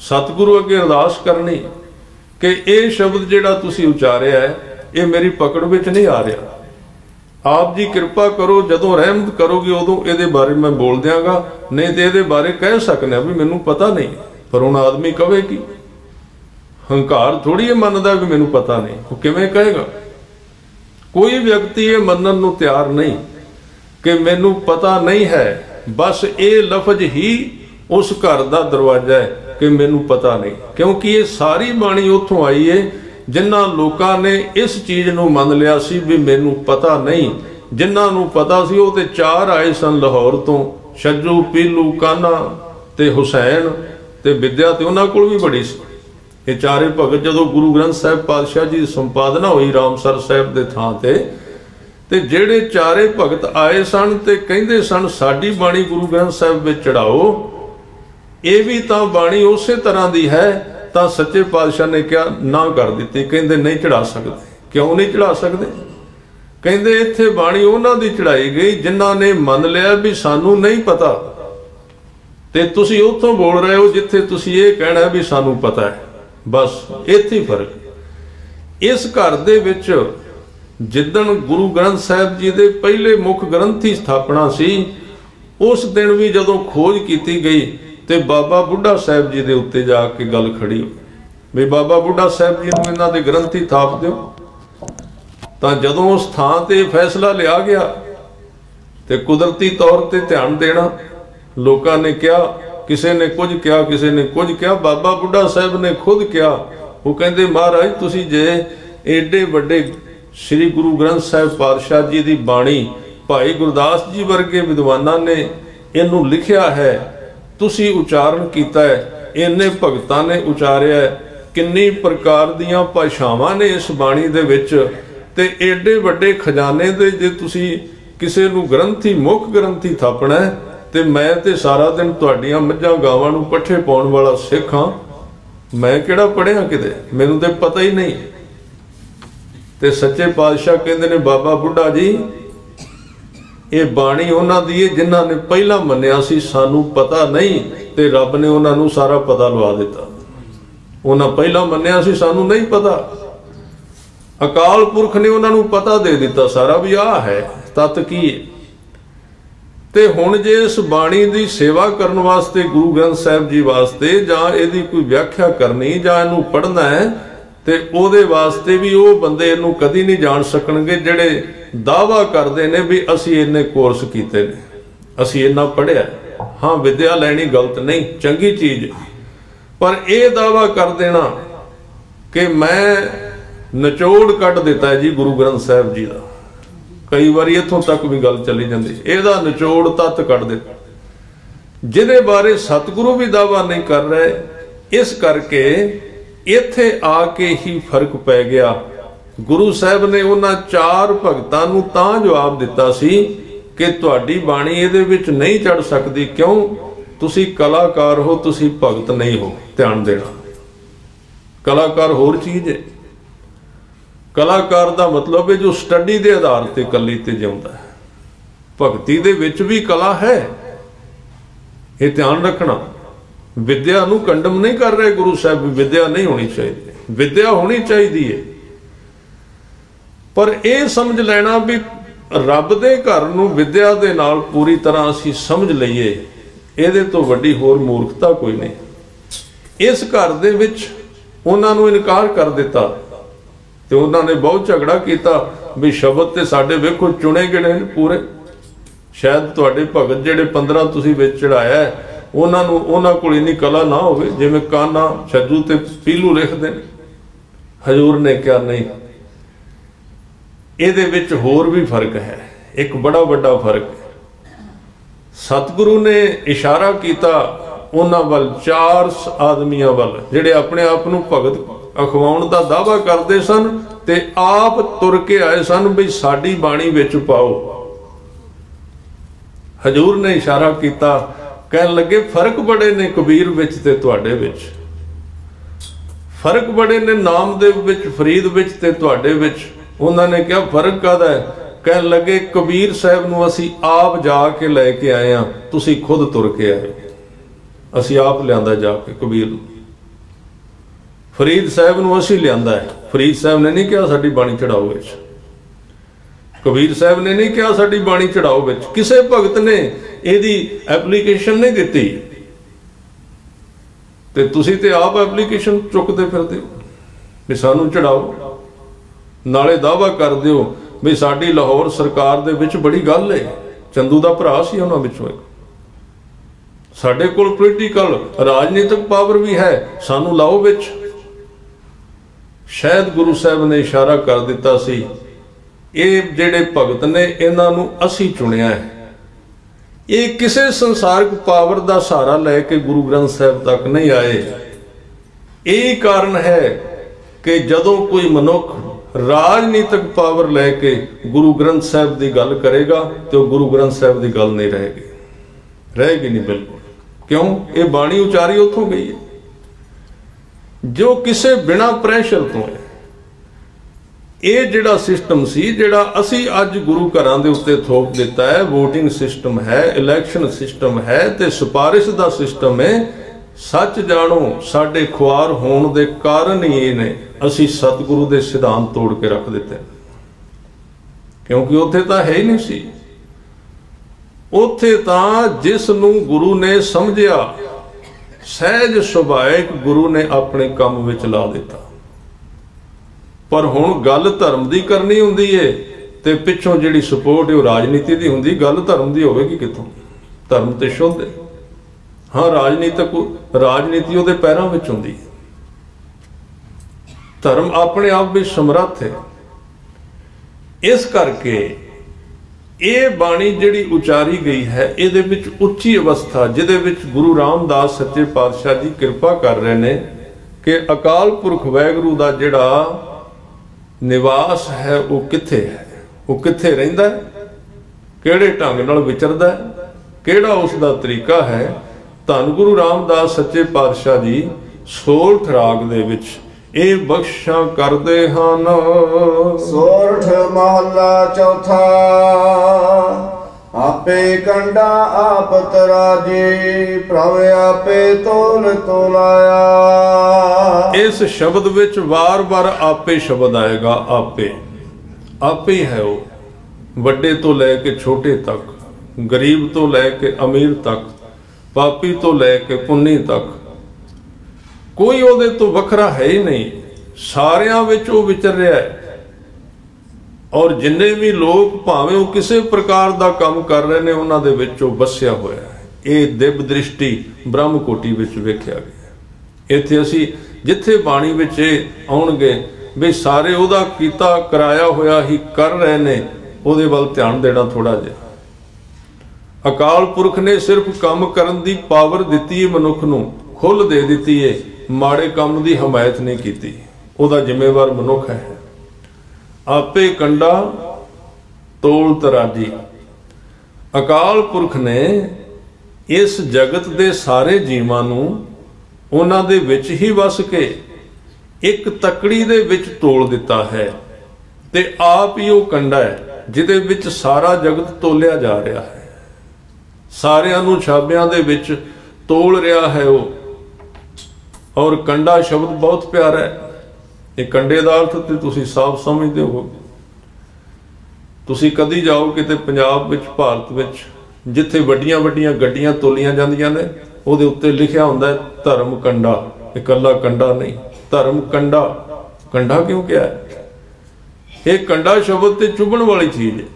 ਸਤਿਗੁਰੂ ਅੱਗੇ ਅਰਦਾਸ ਕਰਨੀ ਕਿ ਇਹ ਸ਼ਬਦ ਜਿਹੜਾ ਤੁਸੀਂ ਉਚਾਰਿਆ ਹੈ, ਇਹ ਮੇਰੀ ਪਕੜ ਵਿੱਚ ਨਹੀਂ ਆ ਰਿਹਾ। ਆਪ ਜੀ ਕਿਰਪਾ ਕਰੋ, ਜਦੋਂ ਰਹਿਮਤ ਕਰੋਗੇ ਉਦੋਂ ਇਹਦੇ ਬਾਰੇ ਮੈਂ ਬੋਲ ਦਿਆਂਗਾ, ਨਹੀਂ ਤੇ ਇਹਦੇ ਬਾਰੇ ਕਹਿ ਸਕਨੇ ਵੀ ਮੈਨੂੰ ਪਤਾ ਨਹੀਂ, ਪਰ ਹੁਣ ਆਦਮੀ ਕਵੇ ਕਿ? ਹੰਕਾਰ ਥੋੜੀ ਇਹ ਮੰਨਦਾ ਵੀ ਮੈਨੂੰ ਪਤਾ ਨਹੀਂ, ਉਹ ਕਿਵੇਂ ਕਹੇਗਾ? ਕੋਈ ਵਿਅਕਤੀ ਇਹ ਮੰਨਣ ਨੂੰ ਤਿਆਰ ਨਹੀਂ ਕਿ ਮੈਨੂੰ ਪਤਾ ਨਹੀਂ ਹੈ, ਬਸ ਇਹ ਲਫ਼ਜ਼ ਹੀ ਉਸ ਘਰ ਦਾ ਦਰਵਾਜ਼ਾ ਹੈ ਕਿ ਮੈਨੂੰ ਪਤਾ ਨਹੀਂ। ਕਿਉਂਕਿ ਇਹ ਸਾਰੀ ਬਾਣੀ ਉੱਥੋਂ ਆਈ ਏ, ਜਿਨ੍ਹਾਂ ਲੋਕਾਂ ਨੇ ਇਸ ਚੀਜ਼ ਨੂੰ ਮੰਨ ਲਿਆ ਸੀ ਵੀ ਮੈਨੂੰ ਪਤਾ ਨਹੀਂ। ਜਿਨ੍ਹਾਂ ਨੂੰ ਪਤਾ ਸੀ, ਉਹ ਤੇ ਚਾਰ ਆਏ ਸਨ ਲਾਹੌਰ ਤੋਂ, ਛੱਜੂ, ਪੀਲੂ, ਕਾਨਾ ਤੇ ਹੁਸੈਨ ਤੇ ਵਿਦਿਆ ਤੇ ਉਹਨਾਂ ਕੋਲ ਵੀ ਬੜੀ ਸੀ। ਇਹ ਚਾਰੇ ਭਗਤ ਜਦੋਂ ਗੁਰੂ ਗ੍ਰੰਥ ਸਾਹਿਬ ਪਾਤਸ਼ਾਹ ਜੀ ਦੀ ਸੰਪਾਦਨਾ ਹੋਈ ਰਾਮਸਰ ਸਾਹਿਬ ਦੇ ਥਾਂ ਤੇ ਤੇ ਜਿਹੜੇ ਚਾਰੇ ਭਗਤ ਆਏ ਸਨ ਤੇ ਕਹਿੰਦੇ ਸਨ, ਸਾਡੀ ਬਾਣੀ ਗੁਰੂ ਗ੍ਰੰਥ ਸਾਹਿਬ ਵਿੱਚ ਚੜਾਓ, ਇਹ ਵੀ ਤਾਂ ਬਾਣੀ ਉਸੇ ਤਰ੍ਹਾਂ ਦੀ ਹੈ। ਤਾਂ ਸੱਚੇ ਪਾਤਸ਼ਾਹ ਨੇ ਕਿਹਾ, ਨਾ ਕਰ ਦਿੱਤੀ। ਕਹਿੰਦੇ, ਨਹੀਂ ਚੜਾ ਸਕਦੇ। ਕਿਉਂ ਨਹੀਂ ਚੜਾ ਸਕਦੇ? ਕਹਿੰਦੇ, ਇੱਥੇ ਬਾਣੀ ਉਹਨਾਂ ਦੀ ਚੜਾਈ ਗਈ ਜਿਨ੍ਹਾਂ ਨੇ ਮੰਨ ਲਿਆ ਵੀ ਸਾਨੂੰ ਨਹੀਂ ਪਤਾ। ਤੇ ਤੁਸੀਂ ਉੱਥੋਂ ਬੋਲ ਰਹੇ ਹੋ ਜਿੱਥੇ ਤੁਸੀਂ ਇਹ ਕਹਿਣਾ ਵੀ ਸਾਨੂੰ ਪਤਾ ਹੈ। ਬਸ, ਇੱਥੇ ਹੀ ਫ਼ਰਕ। ਇਸ ਘਰ ਦੇ ਵਿੱਚ ਜਿੱਦਣ ਗੁਰੂ ਗ੍ਰੰਥ ਸਾਹਿਬ ਜੀ ਦੇ ਪਹਿਲੇ ਮੁੱਖ ਗ੍ਰੰਥੀ ਸਥਾਪਨਾ ਸੀ, ਉਸ ਦਿਨ ਵੀ ਜਦੋਂ ਖੋਜ ਕੀਤੀ ਗਈ ਤੇ ਬਾਬਾ ਬੁੱਢਾ ਸਾਹਿਬ ਜੀ ਦੇ ਉੱਤੇ ਜਾ ਕੇ ਗੱਲ ਖੜੀ। ਹੋ ਵੀ ਬਾਬਾ ਬੁੱਢਾ ਸਾਹਿਬ ਜੀ ਨੂੰ ਇਹਨਾਂ ਦੇ ਗ੍ਰੰਥੀ ਥਾਪ ਦਿਓ। ਤਾਂ ਜਦੋਂ ਉਸ ਥਾਂ ਤੇ ਫੈਸਲਾ ਲਿਆ ਗਿਆ ਤੇ ਕੁਦਰਤੀ ਤੌਰ ਤੇ ਧਿਆਨ ਦੇਣਾ, ਲੋਕਾਂ ਨੇ ਕਿਹਾ ਕਿਸੇ ਨੇ ਕੁਝ ਕਿਹਾ, ਕਿਸੇ ਨੇ ਕੁਝ ਕਿਹਾ, ਬਾਬਾ ਬੁੱਢਾ ਸਾਹਿਬ ਨੇ ਖੁਦ ਕਿਹਾ। ਉਹ ਕਹਿੰਦੇ, ਮਹਾਰਾਜ, ਤੁਸੀਂ ਜੇ ਏਡੇ ਵੱਡੇ ਸ੍ਰੀ ਗੁਰੂ ਗ੍ਰੰਥ ਸਾਹਿਬ ਪਾਤਸ਼ਾਹ ਜੀ ਦੀ ਬਾਣੀ ਭਾਈ ਗੁਰਦਾਸ ਜੀ ਵਰਗੇ ਵਿਦਵਾਨਾਂ ਨੇ ਇਹਨੂੰ ਲਿਖਿਆ ਹੈ, ਤੁਸੀਂ ਉਚਾਰਨ ਕੀਤਾ ਹੈ, ਇੰਨੇ ਭਗਤਾਂ ਨੇ ਉਚਾਰਿਆ ਹੈ, ਕਿੰਨੀ ਪ੍ਰਕਾਰ ਦੀਆਂ ਭਾਸ਼ਾਵਾਂ ਨੇ ਇਸ ਬਾਣੀ ਦੇ ਵਿੱਚ, ਤੇ ਏਡੇ ਵੱਡੇ ਖਜ਼ਾਨੇ ਦੇ ਜੇ ਤੁਸੀਂ ਕਿਸੇ ਨੂੰ ਗ੍ਰੰਥੀ, ਮੁੱਖ ਗ੍ਰੰਥੀ ਥਾਪਣਾ ਤੇ ਮੈਂ ਤੇ ਸਾਰਾ ਦਿਨ ਤੁਹਾਡੀਆਂ ਮੱਝਾਂ ਗਾਵਾਂ ਨੂੰ ਪੱਠੇ ਪਾਉਣ ਵਾਲਾ ਸਿੱਖ ਹਾਂ। ਮੈਂ ਕਿਹੜਾ ਪੜਿਆ ਕਿਤੇ? ਮੈਨੂੰ ਤੇ ਪਤਾ ਹੀ ਨਹੀਂ। ਤੇ ਸੱਚੇ ਪਾਤਸ਼ਾਹ ਕਹਿੰਦੇ ਨੇ, ਬਾਬਾ ਬੁੱਢਾ ਜੀ, ਇਹ ਬਾਣੀ ਉਹਨਾਂ ਦੀ ਹੈ ਜਿਨ੍ਹਾਂ ਨੇ ਪਹਿਲਾਂ ਮੰਨਿਆ ਸੀ, ਸਾਨੂੰ ਪਤਾ ਨਹੀਂ ਤੇ ਰੱਬ ਨੇ ਉਹਨਾਂ ਨੂੰ ਸਾਰਾ ਪਤਾ ਲਵਾ ਦਿੱਤਾ। ਉਹਨਾਂ ਪਹਿਲਾਂ ਮੰਨਿਆ ਸੀ, ਸਾਨੂੰ ਨਹੀਂ ਪਤਾ। ਅਕਾਲ ਪੁਰਖ ਨੇ ਉਹਨਾਂ ਨੂੰ ਪਤਾ ਦੇ ਦਿੱਤਾ ਸਾਰਾ ਵੀ ਆਹ ਹੈ, ਤਤ ਕੀ ਹੈ ਤੇ ਹੁਣ ਜੇ ਇਸ ਬਾਣੀ ਦੀ ਸੇਵਾ ਕਰਨ ਵਾਸਤੇ ਗੁਰੂ ਗ੍ਰੰਥ ਸਾਹਿਬ ਜੀ ਵਾਸਤੇ ਜਾਂ ਇਹਦੀ ਕੋਈ ਵਿਆਖਿਆ ਕਰਨੀ ਜਾਂ ਇਹਨੂੰ ਪੜ੍ਹਨਾ ਹੈ, ਤੇ ਉਹਦੇ ਵਾਸਤੇ ਵੀ ਉਹ ਬੰਦੇ ਇਹਨੂੰ ਕਦੀ ਨਹੀਂ ਜਾਣ ਸਕਣਗੇ ਜਿਹੜੇ ਦਾਵਾ ਕਰਦੇ ਨੇ ਵੀ ਅਸੀਂ ਇੰਨੇ ਕੋਰਸ ਕੀਤੇ ਨੇ। ਅਸੀਂ ਇੰਨਾ ਪੜ੍ਹਿਆ ਹਾਂ। ਵਿਦਿਆ ਲੈਣੀ ਗਲਤ ਨਹੀਂ, ਚੰਗੀ ਚੀਜ਼ ਪਰ ਇਹ ਦਾਵਾ ਕਰ ਦੇਣਾ ਕਿ ਮੈਂ ਨਿਚੋੜ ਕੱਢ ਦਿੱਤਾ ਜੀ ਗੁਰੂ ਗ੍ਰੰਥ ਸਾਹਿਬ ਜੀ ਦਾ। ਕਈ ਵਾਰੀ ਇੱਥੋਂ ਤੱਕ ਵੀ ਗੱਲ ਚੱਲੀ ਜਾਂਦੀ। ਇਹਦਾ ਨਿਚੋੜ ਤੱਤ ਕੱਢ ਦਿੱਤਾ ਜਿਹਦੇ ਬਾਰੇ ਸਤਿਗੁਰੂ ਵੀ ਦਾਵਾ ਨਹੀਂ ਕਰ ਰਹੇ, ਇਸ ਕਰਕੇ ਇੱਥੇ ਆ ਕੇ ਹੀ ਫ਼ਰਕ ਪੈ ਗਿਆ। ਗੁਰੂ ਸਾਹਿਬ ਨੇ ਉਹਨਾਂ ਚਾਰ ਭਗਤਾਂ ਨੂੰ ਤਾਂ ਜਵਾਬ ਦਿੱਤਾ ਸੀ ਕਿ ਤੁਹਾਡੀ ਬਾਣੀ ਇਹਦੇ ਵਿੱਚ ਨਹੀਂ ਚੜ ਸਕਦੀ। ਕਿਉਂ? ਤੁਸੀਂ ਕਲਾਕਾਰ ਹੋ, ਤੁਸੀਂ ਭਗਤ ਨਹੀਂ ਹੋ। ਧਿਆਨ ਦੇਣਾ। ਕਲਾਕਾਰ ਹੋਰ ਚੀਜ਼ ਹੈ। ਕਲਾਕਾਰ ਦਾ ਮਤਲਬ ਹੈ ਜੋ ਸਟੱਡੀ ਦੇ ਆਧਾਰ ਤੇ ਕੱਲੀ ਤੇ ਜਿਉਂਦਾ ਹੈ। ਭਗਤੀ ਦੇ ਵਿੱਚ ਵੀ ਕਲਾ ਹੈ। ਇਹ ਧਿਆਨ ਰੱਖਣਾ। ਵਿਦਿਆ ਨੂੰ ਕੰਡਮ ਨਹੀਂ ਕਰ ਰਹੇ ਗੁਰੂ ਸਾਹਿਬ ਵੀ ਵਿਦਿਆ ਨਹੀਂ ਹੋਣੀ ਚਾਹੀਦੀ। ਵਿਦਿਆ ਹੋਣੀ ਚਾਹੀਦੀ ਹੈ। ਪਰ ਇਹ ਸਮਝ ਲੈਣਾ ਵੀ ਰੱਬ ਦੇ ਘਰ ਨੂੰ ਵਿਦਿਆ ਦੇ ਨਾਲ ਪੂਰੀ ਤਰ੍ਹਾਂ ਅਸੀਂ ਸਮਝ ਲਈਏ, ਇਹਦੇ ਤੋਂ ਵੱਡੀ ਹੋਰ ਮੂਰਖਤਾ ਕੋਈ ਨਹੀਂ। ਇਸ ਘਰ ਦੇ ਵਿੱਚ ਉਹਨਾਂ ਨੂੰ ਇਨਕਾਰ ਕਰ ਦਿੱਤਾ। ਤੇ ਉਹਨਾਂ ਨੇ ਬਹੁਤ ਝਗੜਾ ਕੀਤਾ ਵੀ ਸ਼ਬਦ ਤੇ ਸਾਡੇ ਵੇਖੋ ਚੁਣੇ ਗਏ ਨੇ ਪੂਰੇ। ਸ਼ਾਇਦ ਤੁਹਾਡੇ ਭਗਤ ਜਿਹੜੇ 15 ਤੁਸੀਂ ਵਿੱਚ ਚੜਾਇਆ ਉਹਨਾਂ ਨੂੰ, ਉਹਨਾਂ ਕੋਲ ਇਨੀ ਕਲਾ ਨਾ ਹੋਵੇ, ਜਿਵੇਂ ਕਾਨਾ, ਛੱਜੂ ਤੇ ਪੀਲੂ ਲਿਖਦੇ ਨੇ। ਹਜੂਰ ਨੇ ਕਿਹਾ, ਨਹੀਂ, ਇਹਦੇ ਵਿੱਚ ਹੋਰ ਵੀ ਫ਼ਰਕ ਹੈ, ਇੱਕ ਬੜਾ ਵੱਡਾ ਫ਼ਰਕ ਸਤਿਗੁਰੂ ਨੇ ਇਸ਼ਾਰਾ ਕੀਤਾ ਉਹਨਾਂ ਵੱਲ, ਚਾਰ ਆਦਮੀਆਂ ਵੱਲ, ਜਿਹੜੇ ਆਪਣੇ ਆਪ ਨੂੰ ਭਗਤ ਅਖਵਾਉਣ ਦਾ ਦਾਵਾ ਕਰਦੇ ਸਨ ਤੇ ਆਪ ਤੁਰ ਕੇ ਆਏ ਸਨ ਵੀ ਸਾਡੀ ਬਾਣੀ ਵਿੱਚ ਪਾਓ। ਹਜੂਰ ਨੇ ਇਸ਼ਾਰਾ ਕੀਤਾ, ਕਹਿਣ ਲੱਗੇ, ਫ਼ਰਕ ਬੜੇ ਨੇ ਕਬੀਰ ਵਿੱਚ ਤੇ ਤੁਹਾਡੇ ਵਿੱਚ। ਫ਼ਰਕ ਬੜੇ ਨੇ ਨਾਮ ਦੇ ਵਿੱਚ, ਫਰੀਦ ਵਿੱਚ ਤੇ ਤੁਹਾਡੇ ਵਿੱਚ। ਉਹਨਾਂ ਨੇ ਕਿਹਾ, ਫ਼ਰਕ ਕਾਦਾ ਹੈ? ਕਹਿਣ ਲੱਗੇ, ਕਬੀਰ ਸਾਹਿਬ ਨੂੰ ਅਸੀਂ ਆਪ ਜਾ ਕੇ ਲੈ ਕੇ ਆਏ ਆ ਤੁਸੀਂ ਖੁਦ ਤੁਰ ਕੇ ਆਏ। ਅਸੀਂ ਆਪ ਲਿਆਂਦਾ ਜਾ ਕੇ ਕਬੀਰ ਨੂੰ ਫਰੀਦ ਸਾਹਿਬ ਨੂੰ ਅਸੀਂ ਲਿਆਂਦਾ ਹੈ। ਫਰੀਦ ਸਾਹਿਬ ਨੇ ਨਹੀਂ ਕਿਹਾ ਸਾਡੀ ਬਾਣੀ ਚੜਾਓ ਵਿੱਚ। ਕਬੀਰ ਸਾਹਿਬ ਨੇ ਨਹੀਂ ਕਿਹਾ ਸਾਡੀ ਬਾਣੀ ਚੜਾਓ ਵਿੱਚ। ਕਿਸੇ ਭਗਤ ਨੇ ਇਹਦੀ ਐਪਲੀਕੇਸ਼ਨ ਨਹੀਂ ਦਿੱਤੀ। ਤੇ ਤੁਸੀਂ ਤੇ ਆਪ ਐਪਲੀਕੇਸ਼ਨ ਚੁੱਕਦੇ ਫਿਰਦੇ ਹੋ ਵੀ ਸਾਨੂੰ ਚੜਾਓ। ਨਾਲੇ ਦਾਵਾ ਕਰਦੇ ਹੋ ਵੀ ਸਾਡੀ ਲਾਹੌਰ ਸਰਕਾਰ ਦੇ ਵਿੱਚ ਬੜੀ ਗੱਲ ਹੈ ਚੰਦੂ ਦਾ ਭਰਾ ਸੀ ਉਹਨਾਂ ਵਿੱਚੋਂ ਇੱਕ। ਸਾਡੇ ਕੋਲ ਪੋਲੀਟੀਕਲ ਰਾਜਨੀਤਿਕ ਪਾਵਰ ਵੀ ਹੈ। ਸਾਨੂੰ ਲਾਓ ਵਿੱਚ। ਸ਼ਾਇਦ ਗੁਰੂ ਸਾਹਿਬ ਨੇ ਇਸ਼ਾਰਾ ਕਰ ਦਿੱਤਾ ਸੀ, ਇਹ ਜਿਹੜੇ ਭਗਤ ਨੇ ਇਹਨਾਂ ਨੂੰ ਅਸੀਂ ਚੁਣਿਆ ਹੈ। ਇਹ ਕਿਸੇ ਸੰਸਾਰਿਕ ਪਾਵਰ ਦਾ ਸਹਾਰਾ ਲੈ ਕੇ ਗੁਰੂ ਗ੍ਰੰਥ ਸਾਹਿਬ ਤੱਕ ਨਹੀਂ ਆਏ। ਇਹ ਕਾਰਨ ਹੈ ਕਿ ਜਦੋਂ ਕੋਈ ਮਨੁੱਖ ਰਾਜਨੀਤਿਕ ਪਾਵਰ ਲੈ ਕੇ ਗੁਰੂ ਗ੍ਰੰਥ ਸਾਹਿਬ ਦੀ ਗੱਲ ਕਰੇਗਾ, ਤੇ ਉਹ ਗੁਰੂ ਗ੍ਰੰਥ ਸਾਹਿਬ ਦੀ ਗੱਲ ਨਹੀਂ ਰਹੇਗੀ। ਰਹੇਗੀ ਨਹੀਂ ਬਿਲਕੁਲ। ਕਿਉਂ? ਇਹ ਬਾਣੀ ਉਚਾਰੀ ਉੱਥੋਂ ਗਈ ਹੈ। ਜੋ ਕਿਸੇ ਬਿਨਾ ਪ੍ਰੈਸ਼ਰ ਤੋਂ ਹੈ। ਇਹ ਜਿਹੜਾ ਸਿਸਟਮ ਸੀ, ਜਿਹੜਾ ਅਸੀਂ ਅੱਜ ਗੁਰੂ ਘਰਾਂ ਦੇ ਉੱਤੇ ਥੋਪ ਦਿੱਤਾ ਹੈ, VOTING ਸਿਸਟਮ ਹੈ ਇਲੈਕਸ਼ਨ ਸਿਸਟਮ ਹੈ ਤੇ ਸਿਫਾਰਿਸ਼ ਦਾ ਸਿਸਟਮ ਹੈ, ਸੱਚ ਜਾਣੋ, ਸਾਡੇ ਖੁਆਰ ਹੋਣ ਦੇ ਕਾਰਨ ਹੀ ਇਹ ਨੇ, ਅਸੀਂ ਸਤਿਗੁਰੂ ਦੇ ਸਿਧਾਂਤ ਤੋੜ ਕੇ ਰੱਖ ਦਿੱਤੇ। ਕਿਉਂਕਿ ਉੱਥੇ ਤਾਂ ਹੈ ਹੀ ਨਹੀਂ ਸੀ। ਉੱਥੇ ਤਾਂ ਜਿਸ ਨੂੰ ਗੁਰੂ ਨੇ ਸਮਝਿਆ ਸਹਿਜ ਸੁਭਾਇਕ ਗੁਰੂ ਨੇ ਆਪਣੇ ਕੰਮ ਵਿੱਚ ਲਾ ਦਿੱਤਾ। ਪਰ ਹੁਣ ਗੱਲ ਧਰਮ ਦੀ ਕਰਨੀ ਹੁੰਦੀ ਏ ਤੇ ਪਿੱਛੋਂ ਜਿਹੜੀ ਸਪੋਰਟ ਉਹ ਰਾਜਨੀਤੀ ਦੀ ਹੁੰਦੀ। ਗੱਲ ਧਰਮ ਦੀ ਹੋਵੇਗੀ ਕਿੱਥੋਂ? ਧਰਮ ਤੇ ਸ਼ੁੱਧ ਹੈ ਹਾਂ, ਰਾਜਨੀਤਿਕ ਰਾਜਨੀਤੀ ਉਹਦੇ ਪੈਰਾਂ ਵਿੱਚ ਹੁੰਦੀ ਹੈ ਧਰਮ ਆਪਣੇ ਆਪ ਵਿੱਚ ਸਮਰੱਥ ਹੈ ਇਸ ਕਰਕੇ ਇਹ ਬਾਣੀ ਜਿਹੜੀ ਉਚਾਰੀ ਗਈ ਹੈ, ਇਹਦੇ ਵਿੱਚ ਉੱਚੀ ਅਵਸਥਾ, ਜਿਹਦੇ ਵਿੱਚ ਗੁਰੂ ਰਾਮਦਾਸ ਸੱਚੇ ਪਾਤਸ਼ਾਹ ਜੀ ਕਿਰਪਾ ਕਰ ਰਹੇ ਨੇ ਕਿ ਅਕਾਲ ਪੁਰਖ ਵੈਗਰੂ ਦਾ ਜਿਹੜਾ ਨਿਵਾਸ ਹੈ, ਉਹ ਕਿੱਥੇ ਹੈ? ਉਹ ਕਿੱਥੇ ਰਹਿੰਦਾ ਹੈ? ਕਿਹੜੇ ਢੰਗ ਨਾਲ ਵਿਚਰਦਾ ਹੈ? ਕਿਹੜਾ ਉਸ ਦਾ ਤਰੀਕਾ ਹੈ? ਧੰਨ ਗੁਰੂ ਰਾਮਦਾਸ ਸੱਚੇ ਪਾਤਸ਼ਾਹ ਜੀ ਸੋਲਠ ਰਾਗ ਦੇ ਵਿੱਚ ਇਹ ਬਖਸ਼ਾਂ ਕਰਦੇ ਹਨ। ਸੋਰਠ ਮਹੱਲਾ ਚੌਥਾ ਆਪੇ ਕੰਡਾ ਆਪ ਤਰਾਜੇ ਪ੍ਰਭ ਆਪੇ ਤੋਲ ਤੋਲਾਇਆ। ਇਸ ਸ਼ਬਦ ਵਿੱਚ ਵਾਰ-ਵਾਰ ਆਪੇ ਸ਼ਬਦ ਆਏਗਾ ਆਪੇ। ਆਪੇ ਹੀ ਹੈ ਉਹ ਵੱਡੇ ਤੋਂ ਲੈ ਕੇ ਛੋਟੇ ਤੱਕ ਗਰੀਬ ਤੋਂ ਲੈ ਕੇ ਅਮੀਰ ਤੱਕ ਪਾਪੀ ਤੋਂ ਲੈ ਕੇ ਪੁੰਨੀ ਤੱਕ। ਕੋਈ ਉਹਦੇ ਤੋਂ ਵੱਖਰਾ ਹੈ ਹੀ ਨਹੀਂ। ਸਾਰਿਆਂ ਵਿੱਚ ਉਹ ਵਿਚਰ ਰਿਹਾ ਹੈ। ਔਰ ਜਿੰਨੇ ਵੀ ਲੋਕ ਭਾਵੇਂ ਉਹ ਕਿਸੇ ਪ੍ਰਕਾਰ ਦਾ ਕੰਮ ਕਰ ਰਹੇ ਨੇ, ਉਹਨਾਂ ਦੇ ਵਿੱਚ ਉਹ ਵਸਿਆ ਹੋਇਆ ਹੈ। ਇਹ ਦਿਵ ਦ੍ਰਿਸ਼ਟੀ ਬ੍ਰਹਮ ਕੋਟੀ ਵਿੱਚ ਵੇਖਿਆ ਗਿਆ ਇੱਥੇ ਅਸੀਂ ਜਿੱਥੇ ਬਾਣੀ ਵਿੱਚ ਇਹ ਆਉਣਗੇ ਵੀ ਸਾਰੇ ਉਹਦਾ ਕੀਤਾ ਕਰਾਇਆ ਹੋਇਆ ਹੀ ਕਰ ਰਹੇ ਨੇ, ਉਹਦੇ ਵੱਲ ਧਿਆਨ ਦੇਣਾ ਥੋੜਾ ਜਿਹਾ। ਅਕਾਲ ਪੁਰਖ ਨੇ ਸਿਰਫ ਕੰਮ ਕਰਨ ਦੀ ਪਾਵਰ ਦਿੱਤੀ ਹੈ ਮਨੁੱਖ ਨੂੰ ਖੁੱਲ ਦੇ ਦਿੱਤੀ ਹੈ ਮਾੜੇ ਕੰਮ ਦੀ ਹਮਾਇਤ ਨਹੀਂ ਕੀਤੀ। ਉਹਦਾ ਜ਼ਿੰਮੇਵਾਰ ਮਨੁੱਖ ਹੈ। ਆਪੇ ਕੰਡਾ ਤੋਲ ਤਰਾਜੀ। ਅਕਾਲ ਪੁਰਖ ਨੇ ਇਸ ਜਗਤ ਦੇ ਸਾਰੇ ਜੀਵਾਂ ਨੂੰ ਉਹਨਾਂ ਦੇ ਵਿੱਚ ਹੀ ਵਸ ਕੇ ਇੱਕ ਤਕੜੀ ਦੇ ਵਿੱਚ ਤੋਲ ਦਿੱਤਾ ਹੈ ਤੇ ਆਪ ਹੀ ਉਹ ਕੰਡਾ ਹੈ, ਜਿਹਦੇ ਵਿੱਚ ਸਾਰਾ ਜਗਤ ਤੋਲਿਆ ਜਾ ਰਿਹਾ ਹੈ। ਸਾਰਿਆਂ ਨੂੰ ਛਾਬਿਆਂ ਦੇ ਵਿੱਚ ਤੋਲ ਰਿਹਾ ਹੈ ਉਹ। ਔਰ ਕੰਡਾ ਸ਼ਬਦ ਬਹੁਤ ਪਿਆਰਾ ਹੈ। ਇਹ ਕੰਡੇ ਦਾ ਅਰਥ ਤੇ ਤੁਸੀਂ ਸਾਫ਼ ਸਮਝਦੇ ਹੋ ਤੁਸੀਂ ਕਦੀ ਜਾਓ ਕਿਤੇ ਪੰਜਾਬ ਵਿੱਚ, ਭਾਰਤ ਵਿੱਚ, ਜਿੱਥੇ ਵੱਡੀਆਂ ਵੱਡੀਆਂ ਗੱਡੀਆਂ ਤੋਲੀਆਂ ਜਾਂਦੀਆਂ ਨੇ, ਉਹਦੇ ਉੱਤੇ ਲਿਖਿਆ ਹੁੰਦਾ ਹੈ, ਧਰਮ ਕੰਡਾ। ਇਕੱਲਾ ਕੰਡਾ ਨਹੀਂ, ਧਰਮ ਕੰਡਾ। ਕੰਡਾ ਕਿਉਂ ਕਿਹਾ ਇਹ ਕੰਡਾ ਸ਼ਬਦ ਤੇ ਚੁਭਣ ਵਾਲੀ ਚੀਜ਼ ਹੈ।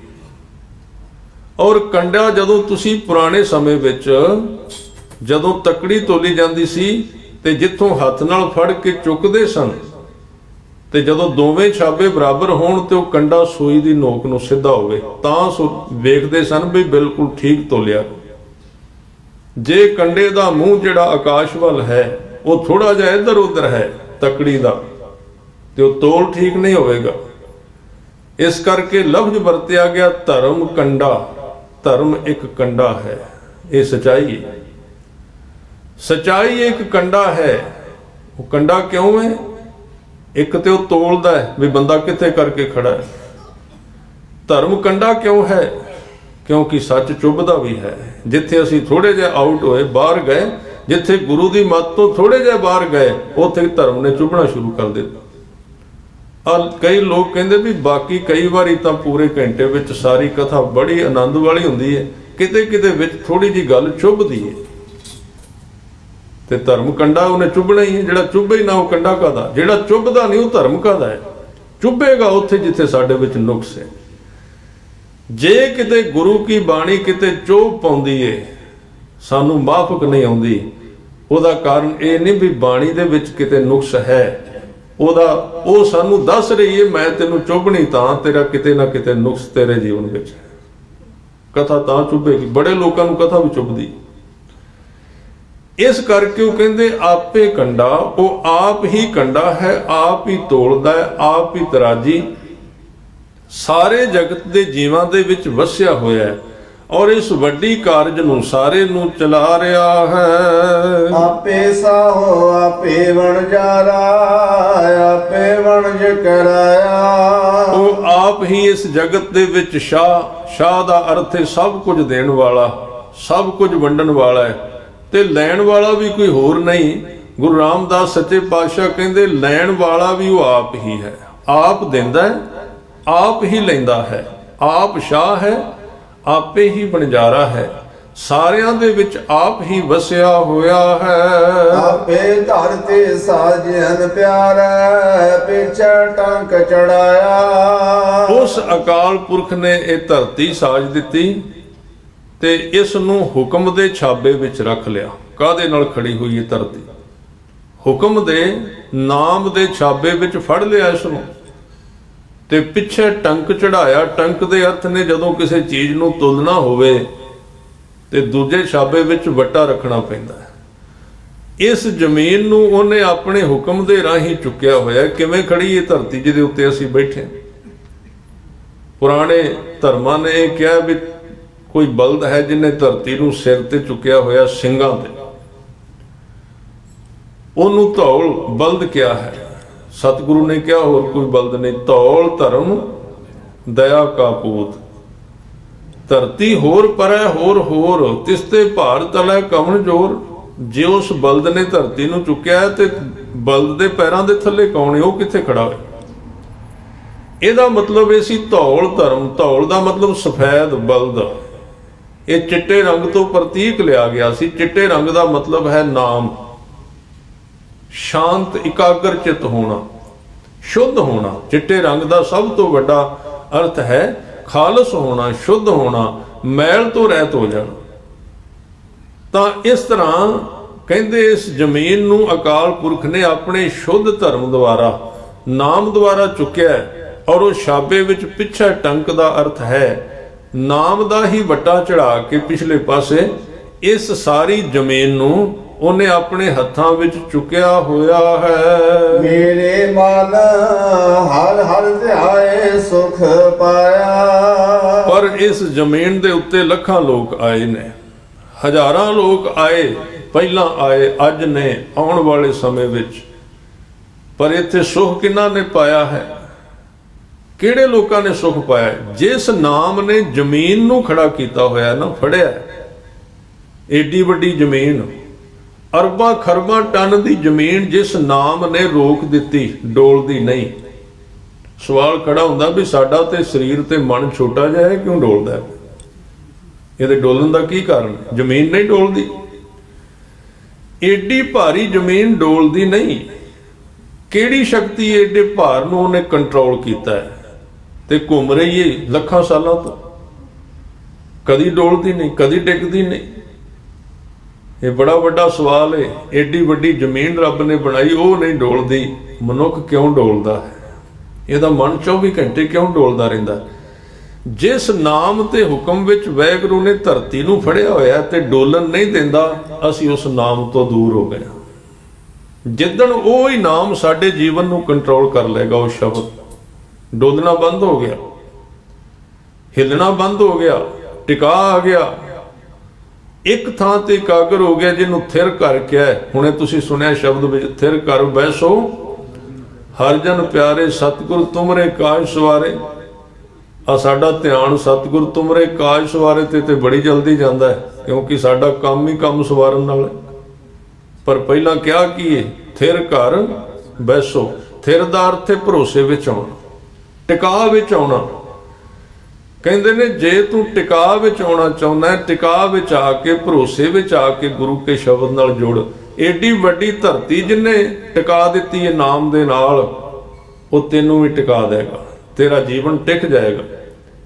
ਔਰ ਕੰਡਾ ਜਦੋਂ ਤੁਸੀਂ ਪੁਰਾਣੇ ਸਮੇਂ ਵਿੱਚ, ਜਦੋਂ ਤਕੜੀ ਤੋਲੀ ਜਾਂਦੀ ਸੀ ਤੇ ਜਿੱਥੋਂ ਹੱਥ ਨਾਲ ਫੜ ਕੇ ਚੁੱਕਦੇ ਸਨ, ਤੇ ਜਦੋਂ ਦੋਵੇਂ ਛਾਬੇ ਬਰਾਬਰ ਹੋਣ ਤੇ ਉਹ ਕੰਡਾ ਸੂਈ ਦੀ ਨੋਕ ਨੂੰ ਸਿੱਧਾ ਹੋਵੇ ਤਾਂ ਵੇਖਦੇ ਸਨ ਵੀ ਬਿਲਕੁਲ ਠੀਕ ਤੋਲਿਆ। ਜੇ ਕੰਡੇ ਦਾ ਮੂੰਹ ਜਿਹੜਾ ਆਕਾਸ਼ ਵੱਲ ਹੈ, ਉਹ ਥੋੜਾ ਜਿਹਾ ਇੱਧਰ ਉੱਧਰ ਹੈ, ਤਕੜੀ ਦਾ, ਤੇ ਉਹ ਤੋਲ ਠੀਕ ਨਹੀਂ ਹੋਵੇਗਾ। ਇਸ ਕਰਕੇ ਲਫ਼ਜ਼ ਵਰਤਿਆ ਗਿਆ ਧਰਮ ਕੰਡਾ, ਧਰਮ ਇੱਕ ਕੰਡਾ ਹੈ, ਇਹ ਸਚਾਈ ਹੈ। ਸਚਾਈ ਇੱਕ ਕੰਡਾ ਹੈ। ਉਹ ਕੰਡਾ ਕਿਉਂ ਹੈ? ਇੱਕ ਤੇ ਉਹ ਤੋਲਦਾ ਹੈ ਵੀ ਬੰਦਾ ਕਿੱਥੇ ਕਰਕੇ ਖੜਾ ਹੈ। ਧਰਮ ਕੰਡਾ ਕਿਉਂ ਹੈ? ਕਿਉਂਕਿ ਸੱਚ ਚੁੱਭਦਾ ਵੀ ਹੈ। ਜਿੱਥੇ ਅਸੀਂ ਥੋੜੇ ਜਿਹਾ ਆਊਟ ਹੋਏ, ਬਾਹਰ ਗਏ, ਜਿੱਥੇ ਗੁਰੂ ਦੀ ਮੱਤ ਤੋਂ ਥੋੜੇ ਜਿਹਾ ਬਾਹਰ ਗਏ, ਉੱਥੇ ਧਰਮ ਨੇ ਚੁੱਭਣਾ ਸ਼ੁਰੂ ਕਰ ਦਿੱਤਾ। ਆ ਕਈ ਲੋਕ ਕਹਿੰਦੇ ਵੀ ਬਾਕੀ ਕਈ ਵਾਰੀ ਤਾਂ ਪੂਰੇ ਘੰਟੇ ਵਿੱਚ ਸਾਰੀ ਕਥਾ ਬੜੀ ਆਨੰਦ ਵਾਲੀ ਹੁੰਦੀ ਹੈ। ਕਿਤੇ ਕਿਤੇ ਵਿੱਚ ਥੋੜੀ ਜੀ ਗੱਲ ਚੁੱਭਦੀ ਹੈ। ਤੇ ਧਰਮ ਕੰਡਾ ਉਹਨੇ ਚੁੱਭਣਾ ਹੀ ਹੈ, ਜਿਹੜਾ ਚੁੱਭੇ ਹੀ ਨਾ ਉਹ ਕੰਡਾ ਕਾਦਾ ਜਿਹੜਾ ਚੁੱਭਦਾ ਨਹੀਂ ਉਹ ਧਰਮ ਕਾਦਾ ਹੈ? ਚੁੱਭੇਗਾ ਉੱਥੇ ਜਿੱਥੇ ਸਾਡੇ ਵਿੱਚ ਨੁਕਸ ਹੈ। ਜੇ ਕਿਤੇ ਗੁਰੂ ਕੀ ਬਾਣੀ ਕਿਤੇ ਚੋਭ ਪਾਉਂਦੀ ਏ, ਸਾਨੂੰ ਮਾਫਕ ਨਹੀਂ ਆਉਂਦੀ। ਉਹਦਾ ਕਾਰਨ ਇਹ ਨਹੀਂ ਵੀ ਬਾਣੀ ਦੇ ਵਿੱਚ ਕਿਤੇ ਨੁਕਸ ਹੈ। ਉਹਦਾ, ਉਹ ਸਾਨੂੰ ਦੱਸ ਰਹੀ ਏ, ਮੈਂ ਤੈਨੂੰ ਚੁੱਭਣੀ ਤਾਂ ਤੇਰਾ ਕਿਤੇ ਨਾ ਕਿਤੇ ਨੁਕਸ ਤੇਰੇ ਜੀਵਨ ਵਿੱਚ ਹੈ। ਕਥਾ ਤਾਂ ਚੁੱਭੇਗੀ। ਬੜੇ ਲੋਕਾਂ ਨੂੰ ਕਥਾ ਵੀ ਚੁੱਭਦੀ। ਇਸ ਕਰਕੇ ਉਹ ਕਹਿੰਦੇ ਆਪੇ ਕੰਡਾ ਉਹ ਆਪ ਹੀ ਕੰਡਾ ਹੈ ਆਪ ਹੀ ਤੋਲਦਾ ਹੈ ਆਪ ਹੀ ਤਰਾਜੀ। ਸਾਰੇ ਜਗਤ ਦੇ ਜੀਵਾਂ ਦੇ ਵਿੱਚ ਵਸਿਆ ਹੋਇਆ ਹੈ ਔਰ ਇਸ ਵੱਡੀ ਕਾਰਜ ਨੂੰ ਸਾਰੇ ਨੂੰ ਚਲਾ ਰਿਹਾ ਹੈ। ਆਪੇ ਸਾਹੋ ਆਪੇ ਵਣਜਾਰਾ ਆਪੇ ਵਣਜ ਕਰਾਇਆ। ਉਹ ਆਪ ਹੀ ਇਸ ਜਗਤ ਦੇ ਵਿੱਚ ਸ਼ਾਹ ਸ਼ਾਹ ਦਾ ਅਰਥ ਹੈ ਸਭ ਕੁਝ ਦੇਣ ਵਾਲਾ ਸਭ ਕੁਝ ਵੰਡਣ ਵਾਲਾ ਹੈ। ਤੇ ਲੈਣ ਵਾਲਾ ਵੀ ਕੋਈ ਹੋਰ ਨਹੀਂ। ਗੁਰੂ ਰਾਮਦਾਸ ਸੱਚੇ ਪਾਤਸ਼ਾਹ ਕਹਿੰਦੇ ਲੈਣ ਵਾਲਾ ਵੀ ਉਹ ਆਪ ਹੀ ਹੈ। ਆਪ ਦਿੰਦਾ ਹੈ ਆਪ ਹੀ ਲੈਂਦਾ ਹੈ। ਆਪ ਸ਼ਾਹ ਹੈ ਆਪੇ ਹੀ ਬਣਜਾਰਾ ਹੈ। ਸਾਰਿਆਂ ਦੇ ਵਿੱਚ ਆਪ ਹੀ ਵਸਿਆ ਹੋਇਆ ਹੈ। ਆਪੇ ਧਰਤੀ ਸਾਜਨ ਪਿਆਰਾ ਪਿਛੇ ਟੰਕ ਚੜਾਇਆ। ਉਸ ਅਕਾਲ ਪੁਰਖ ਨੇ ਇਹ ਧਰਤੀ ਸਾਜ ਦਿੱਤੀ। ਤੇ ਇਸ ਨੂੰ ਹੁਕਮ ਦੇ ਛਾਬੇ ਵਿੱਚ ਰੱਖ ਲਿਆ। ਕਾਦੇ ਨਾਲ ਖੜੀ ਹੋਈ ਇਹ ਧਰਤੀ? ਹੁਕਮ ਦੇ ਨਾਮ ਦੇ ਛਾਬੇ ਵਿੱਚ ਫੜ ਲਿਆ ਇਸ ਨੂੰ। ਤੇ ਪਿੱਛੇ ਟੰਕ ਚੜਾਇਆ ਟੰਕ ਦੇ ਅਰਥ ਨੇ ਜਦੋਂ ਕਿਸੇ ਚੀਜ਼ ਨੂੰ ਤੁਲਨਾ ਹੋਵੇ, ਤੇ ਦੂਜੇ ਛਾਬੇ ਵਿੱਚ ਵੱਟਾ ਰੱਖਣਾ ਪੈਂਦਾ ਹੈ। ਇਸ ਜ਼ਮੀਨ ਨੂੰ ਉਹਨੇ ਆਪਣੇ ਹੁਕਮ ਦੇ ਰਾਹੀਂ ਚੁੱਕਿਆ ਹੋਇਆ ਕਿਵੇਂ ਖੜੀ ਇਹ ਧਰਤੀ ਜਿਹਦੇ ਉੱਤੇ ਅਸੀਂ ਬੈਠੇ ਪੁਰਾਣੇ ਧਰਮਾਂ ਨੇ ਇਹ ਕਿਹਾ ਵੀ ਕੋਈ ਬਲਦ ਹੈ ਜਿਹਨੇ ਧਰਤੀ ਨੂੰ ਸਿਰ ਤੇ ਚੁੱਕਿਆ ਹੋਇਆ ਸਿੰਘਾਂ ਤੇ? ਉਹਨੂੰ ਧੌਲ ਬਲਦ ਕਿਹਾ ਹੈ। ਸਤਿਗੁਰੂ ਨੇ ਕਿਹਾ, ਹੋਰ ਕੋਈ ਬਲਦ ਨਹੀਂ। ਧੌਲ ਧਰਮ, ਦਇਆ ਕਾ ਪੂਤ। ਧਰਤੀ ਹੋਰ ਪਰੈ, ਹੋਰ ਹੋਰ। ਤਿਸਤੇ ਭਾਰ ਤਲੈ ਕਵਣ ਜੋਰ? ਜੇ ਉਸ ਬਲਦ ਨੇ ਧਰਤੀ ਨੂੰ ਚੁੱਕਿਆ ਤੇ ਬਲਦ ਦੇ ਪੈਰਾਂ ਦੇ ਥੱਲੇ ਕੌਣ ਹੈ? ਉਹ ਕਿੱਥੇ ਖੜਾ ਹੋਇਆ? ਇਹਦਾ ਮਤਲਬ ਇਹ ਸੀ ਧੌਲ ਧਰਮ। ਧੌਲ ਦਾ ਮਤਲਬ ਸਫੈਦ ਬਲਦ। ਇਹ ਚਿੱਟੇ ਰੰਗ ਤੋਂ ਪ੍ਰਤੀਕ ਲਿਆ ਗਿਆ ਸੀ। ਚਿੱਟੇ ਰੰਗ ਦਾ ਮਤਲਬ ਹੈ ਨਾਮ। ਸ਼ਾਂਤ ਇਕਾਗਰ ਚਿਤ ਹੋਣਾ, ਸ਼ੁੱਧ ਹੋਣਾ। ਚਿੱਟੇ ਰੰਗ ਦਾ ਸਭ ਤੋਂ ਵੱਡਾ ਅਰਥ ਹੈ ਖਾਲਸ ਹੋਣਾ, ਸ਼ੁੱਧ ਹੋਣਾ, ਮੈਲ ਤੋਂ ਰਹਿਤ ਹੋ ਜਾਣਾ। ਤਾਂ ਇਸ ਤਰ੍ਹਾਂ ਕਹਿੰਦੇ ਇਸ ਜ਼ਮੀਨ ਨੂੰ ਅਕਾਲ ਪੁਰਖ ਨੇ ਆਪਣੇ ਸ਼ੁੱਧ ਧਰਮ ਦੁਆਰਾ, ਨਾਮ ਦੁਆਰਾ ਚੁੱਕਿਆ ਔਰ ਉਹ ਸ਼ਾਬੇ ਵਿੱਚ ਪਿੱਛਾ ਟੰਕ ਦਾ ਅਰਥ ਹੈ ਨਾਮ ਦਾ ਹੀ ਵੱਟਾ ਚੜਾ ਕੇ ਪਿਛਲੇ ਪਾਸੇ ਇਸ ਸਾਰੀ ਜ਼ਮੀਨ ਨੂੰ ਉਹਨੇ ਆਪਣੇ ਹੱਥਾਂ ਵਿੱਚ ਚੁੱਕਿਆ ਹੋਇਆ ਹੈ। ਮੇਰੇ ਮਨ ਹਰ ਹਰ ਧਿਆਏ ਸੁਖ ਪਾਇਆ। ਪਰ ਇਸ ਜ਼ਮੀਨ ਦੇ ਉੱਤੇ ਲੱਖਾਂ ਲੋਕ ਆਏ ਨੇ। ਹਜ਼ਾਰਾਂ ਲੋਕ ਆਏ ਪਹਿਲਾਂ ਆਏ ਅੱਜ ਨੇ ਆਉਣ ਵਾਲੇ ਸਮੇਂ ਵਿੱਚ। ਪਰ ਇੱਥੇ ਸੁਖ ਕਿੰਨਾ ਨੇ ਪਾਇਆ ਹੈ? ਕਿਹੜੇ ਲੋਕਾਂ ਨੇ ਸੁਖ ਪਾਇਆ? ਜਿਸ ਨਾਮ ਨੇ ਜ਼ਮੀਨ ਨੂੰ ਖੜਾ ਕੀਤਾ ਹੋਇਆ ਨਾ, ਫੜਿਆ। ਏਡੀ ਵੱਡੀ ਜ਼ਮੀਨ, ਅਰਬਾਂ ਖਰਬਾਂ ਟਨ ਦੀ ਜ਼ਮੀਨ ਜਿਸ ਨਾਮ ਨੇ ਰੋਕ ਦਿੱਤੀ, ਡੋਲਦੀ ਨਹੀਂ। ਸਵਾਲ ਖੜਾ ਹੁੰਦਾ ਵੀ ਸਾਡਾ ਤੇ ਸਰੀਰ ਤੇ ਮਨ ਛੋਟਾ ਜਿਹਾ ਹੈ, ਕਿਉਂ ਡੋਲਦਾ ਇਹਦੇ ਡੋਲਣ ਦਾ ਕੀ ਕਾਰਨ? ਜ਼ਮੀਨ ਨਹੀਂ ਡੋਲਦੀ। ਏਡੀ ਭਾਰੀ ਜ਼ਮੀਨ ਡੋਲਦੀ ਨਹੀਂ। ਕਿਹੜੀ ਸ਼ਕਤੀ ਏਡੇ ਭਾਰ ਨੂੰ ਉਹਨੇ ਕੰਟਰੋਲ ਕੀਤਾ ਹੈ? ਤੇ ਘੁੰਮ ਰਹੀ ਏ ਲੱਖਾਂ ਸਾਲਾਂ ਤੋਂ। ਕਦੀ ਡੋਲਦੀ ਨਹੀਂ, ਕਦੀ ਟਿਕਦੀ ਨਹੀਂ। ਇਹ ਬੜਾ ਵੱਡਾ ਸਵਾਲ ਏ, ਏਡੀ ਵੱਡੀ ਜ਼ਮੀਨ ਰੱਬ ਨੇ ਬਣਾਈ, ਉਹ ਨਹੀਂ ਡੋਲਦੀ। ਮਨੁੱਖ ਕਿਉਂ ਡੋਲਦਾ ਹੈ? ਇਹਦਾ ਮਨ 24 ਘੰਟੇ ਕਿਉਂ ਡੋਲਦਾ ਰਹਿੰਦਾ? ਜਿਸ ਨਾਮ ਤੇ ਹੁਕਮ ਵਿੱਚ ਵੈਗਰੂ ਨੇ ਧਰਤੀ ਨੂੰ ਫੜਿਆ ਹੋਇਆ ਤੇ ਡੋਲਣ ਨਹੀਂ ਦਿੰਦਾ, ਅਸੀਂ ਉਸ ਨਾਮ ਤੋਂ ਦੂਰ ਹੋ ਗਏ ਜਿੱਦਣ ਉਹ ਹੀ ਨਾਮ ਸਾਡੇ ਜੀਵਨ ਨੂੰ ਕੰਟਰੋਲ ਕਰ ਲਏਗਾ, ਉਹ ਸ਼ਬਦ ਡੋਲਣਾ ਬੰਦ ਹੋ ਗਿਆ। ਹਿੱਲਣਾ ਬੰਦ ਹੋ ਗਿਆ। ਟਿਕਾ ਆ ਗਿਆ। ਇੱਕ ਥਾਂ ਤੇ ਇਕਾਗਰ ਹੋ ਗਿਆ ਜਿਹਨੂੰ ਥਿਰ ਕਰ ਕਿਹਾ ਹੁਣੇ ਤੁਸੀਂ ਸੁਣਿਆ ਸ਼ਬਦ ਵਿੱਚ ਥਿਰ ਕਰ ਬੈਸੋ ਹਰ ਜਨ ਪਿਆਰੇ ਸਤਿਗੁਰ ਤੁਮਰੇ ਕਾਜ ਸਵਾਰੇ। ਆ ਸਾਡਾ ਧਿਆਨ ਸਤਿਗੁਰ ਤੁਮਰੇ ਕਾਜ ਸਵਾਰੇ ਤੇ ਤੇ ਬੜੀ ਜਲਦੀ ਜਾਂਦਾ ਹੈ, ਕਿਉਂਕਿ ਸਾਡਾ ਕੰਮ ਹੀ ਕੰਮ ਸਵਾਰਨ ਨਾਲ ਹੈ। ਪਰ ਪਹਿਲਾਂ ਕਿਹਾ ਕੀ ਹੈ ਥਿਰ ਕਰ ਬੈਸੋ ਥਿਰ ਦਾ ਅਰਥ ਹੈ ਭਰੋਸੇ ਵਿੱਚ ਆਉਣਾ। ਟਿਕਾ ਵਿੱਚ ਆਉਣਾ। ਕਹਿੰਦੇ ਨੇ, ਜੇ ਤੂੰ ਟਿਕਾ ਵਿੱਚ ਆਉਣਾ ਚਾਹੁੰਦਾ ਹੈ, ਟਿਕਾ ਵਿੱਚ ਆ ਕੇ, ਭਰੋਸੇ ਵਿੱਚ ਆ ਕੇ ਗੁਰੂ ਕੇ ਸ਼ਬਦ ਨਾਲ ਜੁੜ। ਏਡੀ ਵੱਡੀ ਧਰਤੀ ਜਿਨੇ ਟਿਕਾ ਦਿੱਤੀ ਹੈ ਨਾਮ ਦੇ ਨਾਲ, ਉਹ ਤੈਨੂੰ ਵੀ ਟਿਕਾ ਦੇਗਾ। ਤੇਰਾ ਜੀਵਨ ਟਿਕ ਜਾਏਗਾ।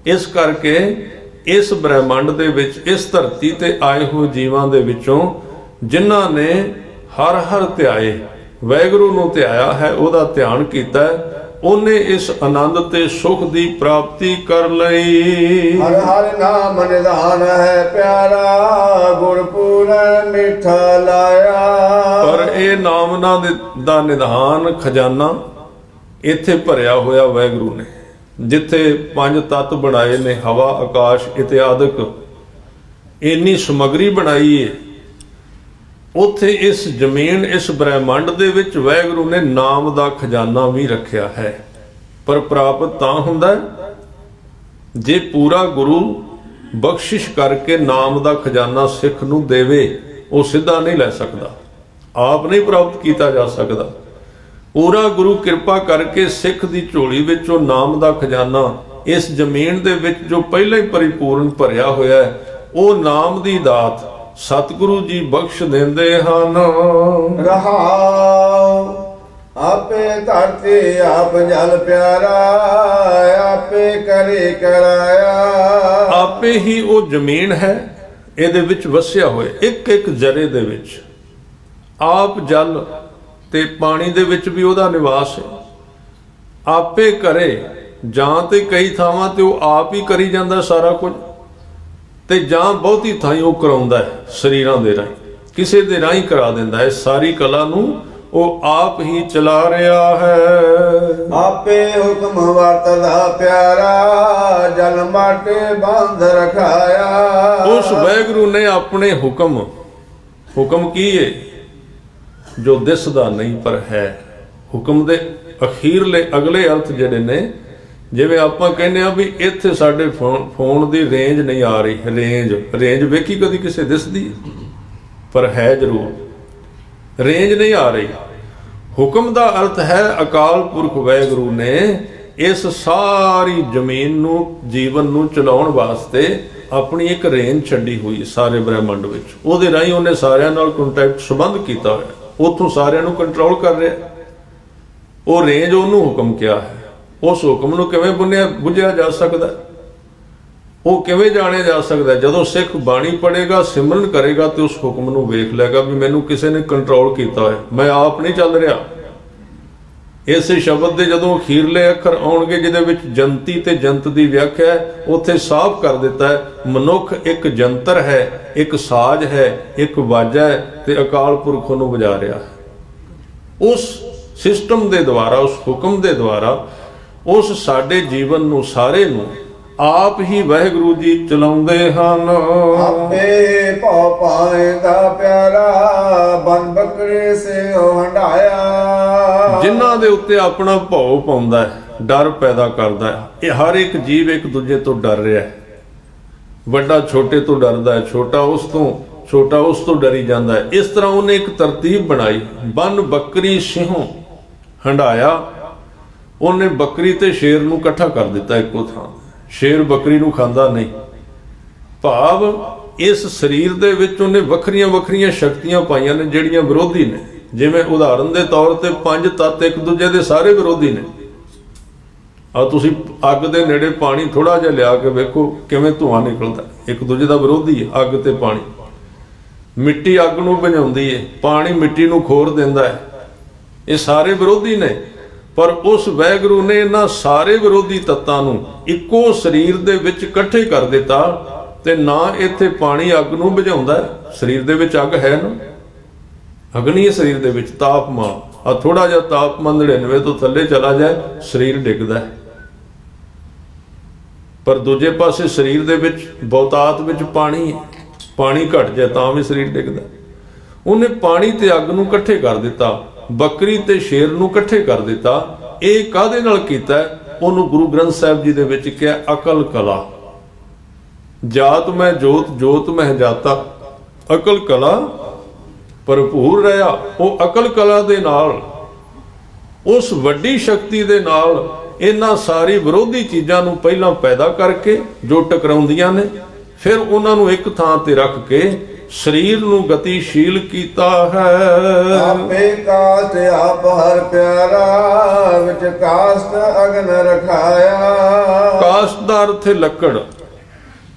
ਇਸ ਕਰਕੇ ਇਸ ਬ੍ਰਹਿਮੰਡ ਦੇ ਵਿੱਚ, ਇਸ ਧਰਤੀ ਤੇ ਆਏ ਹੋਏ ਜੀਵਾਂ ਦੇ ਵਿੱਚੋਂ ਜਿਨ੍ਹਾਂ ਨੇ ਹਰ ਹਰ ਧਿਆਏ, ਵੈਗੁਰੂ ਨੂੰ ਧਿਆਇਆ ਹੈ, ਉਹਦਾ ਧਿਆਨ ਕੀਤਾ ਉਹਨੇ ਇਸ ਆਨੰਦ ਤੇ ਸੁਖ ਦੀ ਪ੍ਰਾਪਤੀ ਕਰ ਲਈ। ਹਰ ਹਰ ਨਾਮ ਨਿਧਾਨ ਹੈ ਪਿਆਰਾ ਗੁਰਪੂਰ ਮਿੱਠਾ ਲਾਇਆ। ਪਰ ਇਹ ਨਾਮਨਾ ਦੇ ਦਾ ਨਿਧਾਨ ਖਜ਼ਾਨਾ ਇੱਥੇ ਭਰਿਆ ਹੋਇਆ ਵੈਗਰੂ ਨੇ ਜਿੱਥੇ ਪੰਜ ਤੱਤ ਬਣਾਏ ਨੇ ਹਵਾ ਆਕਾਸ਼ ਇਤਿਆਦਿਕ ਇੰਨੀ ਸਮਗਰੀ ਬਣਾਈ ਏ। ਉੱਥੇ ਇਸ ਜ਼ਮੀਨ, ਇਸ ਬ੍ਰਹਿਮੰਡ ਦੇ ਵਿੱਚ ਵੈਗਰੂ ਨੇ ਨਾਮ ਦਾ ਖਜ਼ਾਨਾ ਵੀ ਰੱਖਿਆ ਹੈ। ਪਰ ਪ੍ਰਾਪਤ ਤਾਂ ਹੁੰਦਾ ਜੇ ਪੂਰਾ ਗੁਰੂ ਬਖਸ਼ਿਸ਼ ਕਰਕੇ ਨਾਮ ਦਾ ਖਜ਼ਾਨਾ ਸਿੱਖ ਨੂੰ ਦੇਵੇ, ਉਹ ਸਿੱਧਾ ਨਹੀਂ ਲੈ ਸਕਦਾ। ਆਪ ਨਹੀਂ ਪ੍ਰਾਪਤ ਕੀਤਾ ਜਾ ਸਕਦਾ। ਪੂਰਾ ਗੁਰੂ ਕਿਰਪਾ ਕਰਕੇ ਸਿੱਖ ਦੀ ਝੋਲੀ ਵਿੱਚ ਉਹ ਨਾਮ ਦਾ ਖਜ਼ਾਨਾ, ਇਸ ਜ਼ਮੀਨ ਦੇ ਵਿੱਚ ਜੋ ਪਹਿਲਾਂ ਹੀ ਪਰਿਪੂਰਨ ਭਰਿਆ ਹੋਇਆ ਹੈ, ਉਹ ਨਾਮ ਦੀ ਦਾਤ ਸਤਿਗੁਰੂ ਜੀ ਬਖਸ਼ ਦਿੰਦੇ ਹਨ। ਰਹਾਉ ਆਪੇ ਧਰਤੀ ਆਪ ਜਲ ਪਿਆਰਾ ਆਪੇ ਕਰੇ ਕਰਾਇਆ। ਆਪੇ ਹੀ ਉਹ ਜ਼ਮੀਨ ਹੈ ਇਹਦੇ ਵਿੱਚ ਵਸਿਆ ਹੋਇਆ। ਇੱਕ ਇੱਕ ਜਰੇ ਦੇ ਵਿੱਚ। ਆਪ ਜਲ ਤੇ ਪਾਣੀ ਦੇ ਵਿੱਚ ਵੀ ਉਹਦਾ ਨਿਵਾਸ ਹੈ। ਆਪੇ ਕਰੇ ਜਾਂ ਤੇ ਕਈ ਥਾਵਾਂ ਤੇ ਉਹ ਆਪ ਹੀ ਕਰੀ ਜਾਂਦਾ ਸਾਰਾ ਕੁਝ। ਤੇ ਜਾਂ ਬਹੁਤੀ ਥਾਈਂ ਉਹ ਕਰਾਉਂਦਾ ਹੈ ਸਰੀਰਾਂ ਦੇ ਰਾਹੀਂ। ਕਿਸੇ ਦੇ ਰਾਹੀਂ ਕਰਾ ਦਿੰਦਾ ਹੈ। ਸਾਰੀ ਕਲਾ ਨੂੰ ਉਹ ਆਪ ਹੀ ਚਲਾ ਰਿਹਾ ਹੈ। ਆਪੇ ਹੁਕਮ ਵਰਤਦਾ ਪਿਆਰਾ ਜਲ ਮਾਟੇ ਬੰਧ ਰਖਾਇਆ। ਉਸ ਵੈਗਰੂ ਨੇ ਆਪਣੇ ਹੁਕਮ ਹੁਕਮ ਕੀ ਹੈ ਜੋ ਦਿਸਦਾ ਨਹੀਂ ਪਰ ਹੈ। ਹੁਕਮ ਦੇ ਅਖੀਰਲੇ ਅਗਲੇ ਅਰਥ ਜਿਹੜੇ ਨੇ ਜਿਵੇਂ ਆਪਾਂ ਕਹਿੰਦੇ ਆ ਵੀ ਇੱਥੇ ਸਾਡੇ ਫੋਨ ਫੋਨ ਦੀ ਰੇਂਜ ਨਹੀਂ ਆ ਰਹੀ, ਰੇਂਜ ਰੇਂਜ ਵੇਖੀ ਕਦੀ ਕਿਸੇ ਦਿਸਦੀ? ਪਰ ਹੈ ਜ਼ਰੂਰ। ਰੇਂਜ ਨਹੀਂ ਆ ਰਹੀ। ਹੁਕਮ ਦਾ ਅਰਥ ਹੈ, ਅਕਾਲ ਪੁਰਖ ਵੈਗੁਰੂ ਨੇ ਇਸ ਸਾਰੀ ਜ਼ਮੀਨ ਨੂੰ, ਜੀਵਨ ਨੂੰ ਚਲਾਉਣ ਵਾਸਤੇ ਆਪਣੀ ਇੱਕ ਰੇਂਜ ਛੱਡੀ ਹੋਈ ਸਾਰੇ ਬ੍ਰਹਿਮੰਡ ਵਿੱਚ। ਉਹਦੇ ਰਾਹੀਂ ਉਹਨੇ ਸਾਰਿਆਂ ਨਾਲ ਕੰਟੈਕਟ ਸੰਬੰਧ ਕੀਤਾ ਹੋਇਆ। ਉੱਥੋਂ ਸਾਰਿਆਂ ਨੂੰ ਕੰਟਰੋਲ ਕਰ ਰਿਹਾ। ਉਹ ਰੇਂਜ ਉਹਨੂੰ ਹੁਕਮ ਕਿਹਾ ਹੈ। ਉਸ ਹੁਕਮ ਨੂੰ ਕਿਵੇਂ ਬੁੰਨਿਆ, ਬੁੱਝਿਆ ਜਾ ਸਕਦਾ? ਉਹ ਕਿਵੇਂ ਜਾਣਿਆ ਜਾ ਸਕਦਾ? ਜਦੋਂ ਸਿੱਖ ਬਾਣੀ ਪੜ੍ਹੇਗਾ, ਸਿਮਰਨ ਕਰੇਗਾ ਤੇ ਉਸ ਹੁਕਮ ਨੂੰ ਵੇਖ ਲੇਗਾ ਵੀ ਮੈਨੂੰ ਕਿਸੇ ਨੇ ਕੰਟਰੋਲ ਕੀਤਾ ਹੋਇਆ। ਮੈਂ ਆਪ ਨਹੀਂ ਚੱਲ ਰਿਹਾ। ਇਸੇ ਸ਼ਬਦ ਦੇ ਜਦੋਂ ਅਖੀਰਲੇ ਅੱਖਰ ਆਉਣਗੇ, ਜਿਹਦੇ ਵਿੱਚ ਜੰਤੀ ਤੇ ਜੰਤ ਦੀ ਵਿਆਖਿਆ ਹੈ, ਉੱਥੇ ਸਾਫ਼ ਕਰ ਦਿੱਤਾ ਹੈ, ਮਨੁੱਖ ਇੱਕ ਜੰਤਰ ਹੈ, ਇੱਕ ਸਾਜ਼ ਹੈ, ਇੱਕ ਵਾਜਾ ਹੈ ਤੇ ਅਕਾਲ ਪੁਰਖ ਨੂੰ ਵਜਾ ਰਿਹਾ ਹੈ। ਉਸ ਸਿਸਟਮ ਦੇ ਦੁਆਰਾ, ਉਸ ਹੁਕਮ ਦੇ ਦੁਆਰਾ ਉਸ ਸਾਡੇ ਜੀਵਨ ਨੂੰ ਸਾਰੇ ਨੂੰ ਆਪ ਹੀ ਵਾਹਿਗੁਰੂ ਜੀ ਚਲਾਉਂਦੇ ਹਨ। ਆਪੇ ਭਉ ਪਾਏ ਦਾ ਪਿਆਰਾ ਬਨ ਬੱਕਰੇ ਸੇ ਹੰਡਾਇਆ ਜਿਨ੍ਹਾਂ ਦੇ ਉੱਤੇ ਆਪਣਾ ਭਉ ਪਾਉਂਦਾ ਹੈ ਡਰ ਪੈਦਾ ਕਰਦਾ ਹੈ। ਇਹ ਹਰ ਇੱਕ ਜੀਵ ਇੱਕ ਦੂਜੇ ਤੋਂ ਡਰ ਰਿਹਾ ਹੈ। ਵੱਡਾ ਛੋਟੇ ਤੋਂ ਡਰਦਾ ਹੈ ਛੋਟਾ ਉਸ ਤੋਂ ਛੋਟਾ ਉਸ ਤੋਂ ਡਰੀ ਜਾਂਦਾ ਹੈ। ਇਸ ਤਰ੍ਹਾਂ ਉਹਨੇ ਇੱਕ ਤਰਤੀਬ ਬਣਾਈ ਬਨ ਬੱਕਰੀ ਸਿੰਘੋਂ ਹੰਡਾਇਆ ਉਹਨੇ ਬੱਕਰੀ ਤੇ ਸ਼ੇਰ ਨੂੰ ਇਕੱਠਾ ਕਰ ਦਿੱਤਾ ਇੱਕੋ ਥਾਂ। ਸ਼ੇਰ ਬੱਕਰੀ ਨੂੰ ਖਾਂਦਾ ਨਹੀਂ। ਭਾਵ ਇਸ ਸਰੀਰ ਦੇ ਵਿੱਚ ਉਹਨੇ ਵੱਖਰੀਆਂ ਵੱਖਰੀਆਂ ਸ਼ਕਤੀਆਂ ਪਾਈਆਂ ਨੇ ਜਿਹੜੀਆਂ ਵਿਰੋਧੀ ਨੇ। ਜਿਵੇਂ ਉਦਾਹਰਨ ਦੇ ਤੌਰ ਤੇ ਪੰਜ ਤੱਤ ਇੱਕ ਦੂਜੇ ਦੇ ਸਾਰੇ ਵਿਰੋਧੀ ਨੇ। ਆ ਤੁਸੀਂ ਅੱਗ ਦੇ ਨੇੜੇ ਪਾਣੀ ਥੋੜਾ ਜਿਹਾ ਲਿਆ ਕੇ ਵੇਖੋ ਕਿਵੇਂ ਧੂਆਂ ਨਿਕਲਦਾ। ਇੱਕ ਦੂਜੇ ਦਾ ਵਿਰੋਧੀ ਹੈ, ਅੱਗ ਤੇ ਪਾਣੀ। ਮਿੱਟੀ ਅੱਗ ਨੂੰ ਭਜਾਉਂਦੀ ਹੈ ਪਾਣੀ ਮਿੱਟੀ ਨੂੰ ਖੋਰ ਦਿੰਦਾ ਹੈ ਇਹ ਸਾਰੇ ਵਿਰੋਧੀ ਨੇ। ਪਰ ਉਸ ਵੈਗਰੂ ਨੇ ਇਹਨਾਂ ਸਾਰੇ ਵਿਰੋਧੀ ਤੱਤਾਂ ਨੂੰ ਇੱਕੋ ਸਰੀਰ ਦੇ ਵਿੱਚ ਇਕੱਠੇ ਕਰ ਦਿੱਤਾ ਤੇ ਨਾ ਇੱਥੇ ਪਾਣੀ ਅੱਗ ਨੂੰ ਬੁਝਾਉਂਦਾ। ਸਰੀਰ ਦੇ ਵਿੱਚ ਅੱਗ ਹੈ ਨਾ? ਅਗਨੀ ਸਰੀਰ ਦੇ ਵਿੱਚ, ਤਾਪਮਾਨ। ਆ ਥੋੜਾ ਜਿਹਾ ਤਾਪਮਾਨ 99 ਤੋਂ ਥੱਲੇ ਚਲਾ ਜਾਏ, ਸਰੀਰ ਡਿੱਗਦਾ ਹੈ। ਪਰ ਦੂਜੇ ਪਾਸੇ ਸਰੀਰ ਦੇ ਵਿੱਚ, ਬਹੁਤਾਤ ਵਿੱਚ ਪਾਣੀ ਹੈ। ਪਾਣੀ ਘਟ ਜਾਏ ਤਾਂ ਵੀ ਸਰੀਰ ਡਿੱਗਦਾ ਉਹਨੇ ਪਾਣੀ ਤੇ ਅੱਗ ਨੂੰ ਇਕੱਠੇ ਕਰ ਦਿੱਤਾ। ਬੱਕਰੀ ਤੇ ਸ਼ੇਰ ਨੂੰ ਇਕੱਠੇ ਕਰ ਦਿੱਤਾ। ਇਹ ਕਾਦੇ ਨਾਲ ਕੀਤਾ? ਉਹਨੂੰ ਗੁਰੂ ਗ੍ਰੰਥ ਸਾਹਿਬ ਜੀ ਦੇ ਵਿੱਚ ਕਿਹਾ, ਅਕਲ ਕਲਾ। ਜਾਤ ਮੈਂ ਜੋਤ ਜੋਤ ਮਹਿ ਜਾਤਾ। ਅਕਲ ਕਲਾ ਭਰਪੂਰ ਰਿਹਾ। ਉਹ ਅਕਲ ਕਲਾ ਦੇ ਨਾਲ, ਉਸ ਵੱਡੀ ਸ਼ਕਤੀ ਦੇ ਨਾਲ ਇਹਨਾਂ ਸਾਰੀ ਵਿਰੋਧੀ ਚੀਜ਼ਾਂ ਨੂੰ ਪਹਿਲਾਂ ਪੈਦਾ ਕਰਕੇ ਜੋ ਟਕਰਾਉਂਦੀਆਂ ਨੇ, ਫਿਰ ਉਹਨਾਂ ਨੂੰ ਇੱਕ ਥਾਂ ਤੇ ਰੱਖ ਕੇ ਸਰੀਰ ਨੂੰ ਗਤੀਸ਼ੀਲ ਕੀਤਾ ਹੈ। ਆਪੇ ਕਾਸਟ ਆਪ ਹਰ ਪਿਆਰਾ ਵਿੱਚ ਕਾਸਟ ਅਗਨ ਰਖਾਇਆ। ਕਾਸ਼ ਦਾ ਅਰਥ ਹੈ ਲੱਕੜ।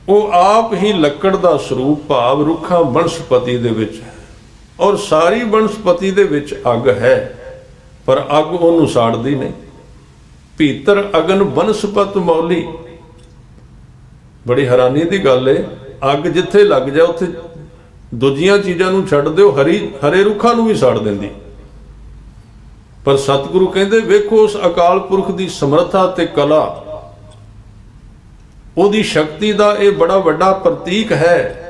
ਉਹ ਆਪ ਹੀ ਲੱਕੜ ਦਾ ਸਰੂਪ ਭਾਵ ਰੁੱਖਾਂ ਬਨਸਪਤੀ ਦੇ ਵਿੱਚ ਹੈ। ਔਰ ਸਾਰੀ ਬਨਸਪਤੀ ਦੇ ਵਿੱਚ ਅੱਗ ਹੈ ਪਰ ਅੱਗ ਉਹਨੂੰ ਸਾੜਦੀ ਨਹੀਂ। ਭੀਤਰ ਅਗਨ ਬਨਸਪਤ ਮੌਲੀ। ਬੜੀ ਹੈਰਾਨੀ ਦੀ ਗੱਲ ਏ ਅੱਗ ਜਿੱਥੇ ਲੱਗ ਜਾ ਉੱਥੇ ਦੂਜੀਆਂ ਚੀਜ਼ਾਂ ਨੂੰ ਛੱਡ ਦਿਓ, ਹਰੀ ਹਰੇ ਰੁੱਖਾਂ ਨੂੰ ਵੀ ਸਾੜ ਦਿੰਦੀ। ਪਰ ਸਤਿਗੁਰੂ ਕਹਿੰਦੇ, ਵੇਖੋ ਉਸ ਅਕਾਲ ਪੁਰਖ ਦੀ ਸਮਰੱਥਾ ਤੇ ਕਲਾ। ਉਹਦੀ ਸ਼ਕਤੀ ਦਾ ਇਹ ਬੜਾ ਵੱਡਾ ਪ੍ਰਤੀਕ ਹੈ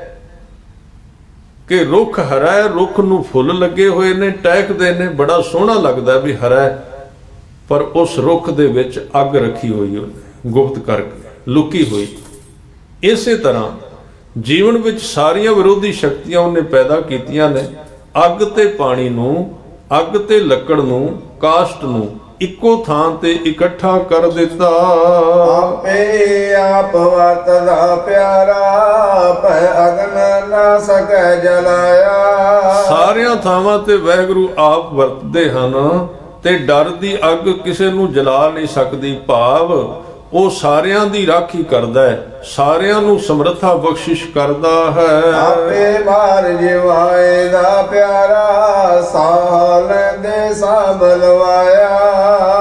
ਕਿ ਰੁੱਖ ਹਰਾ ਰੁੱਖ ਨੂੰ ਫੁੱਲ ਲੱਗੇ ਹੋਏ ਨੇ, ਟਹਿਕਦੇ ਨੇ, ਬੜਾ ਸੋਹਣਾ ਲੱਗਦਾ ਵੀ ਹਰਾ ਪਰ ਉਸ ਰੁੱਖ ਦੇ ਵਿੱਚ ਅੱਗ ਰੱਖੀ ਹੋਈ ਉਹਨੇ ਗੁਪਤ ਕਰਕੇ, ਲੁਕੀ ਹੋਈ। ਇਸੇ ਤਰ੍ਹਾਂ ਜੀਵਨ ਵਿੱਚ ਸਾਰੀਆਂ ਵਿਰੋਧੀ ਸ਼ਕਤੀਆਂ ਉਹਨੇ ਪੈਦਾ ਕੀਤੀਆਂ ਨੇ। ਅੱਗ ਤੇ ਪਾਣੀ ਨੂੰ ਅੱਗ ਤੇ ਲੱਕੜ ਨੂੰ ਕਾਸ਼ਟ ਨੂੰ ਇੱਕੋ ਥਾਂ ਤੇ ਇਕੱਠਾ ਕਰ ਦਿੱਤਾ। ਆਪੇ ਆਪ ਵਰਤਦਾ ਪਿਆਰਾ ਭੈ ਅਗਨ ਨਾ ਸਕੈ ਜਲਾਇਆ। ਸਾਰਿਆਂ ਥਾਵਾਂ ਤੇ ਵਾਹਿਗੁਰੂ ਆਪ ਵਰਤਦੇ ਹਨ ਤੇ ਡਰ ਦੀ ਅੱਗ ਕਿਸੇ ਨੂੰ ਜਲਾ ਨਹੀਂ ਸਕਦੀ ਭਾਵ ਉਹ ਸਾਰਿਆਂ ਦੀ ਰਾਖੀ ਕਰਦਾ ਹੈ ਸਾਰਿਆਂ ਨੂੰ ਸਮਰੱਥਾ ਬਖਸ਼ਿਸ਼ ਕਰਦਾ ਹੈ। ਆਪੇ ਬਾਰ ਜਿਵਾਏ ਦਾ ਪਿਆਰਾ ਸਾਲ ਦੇ ਸਭ ਲਵਾਇਆ।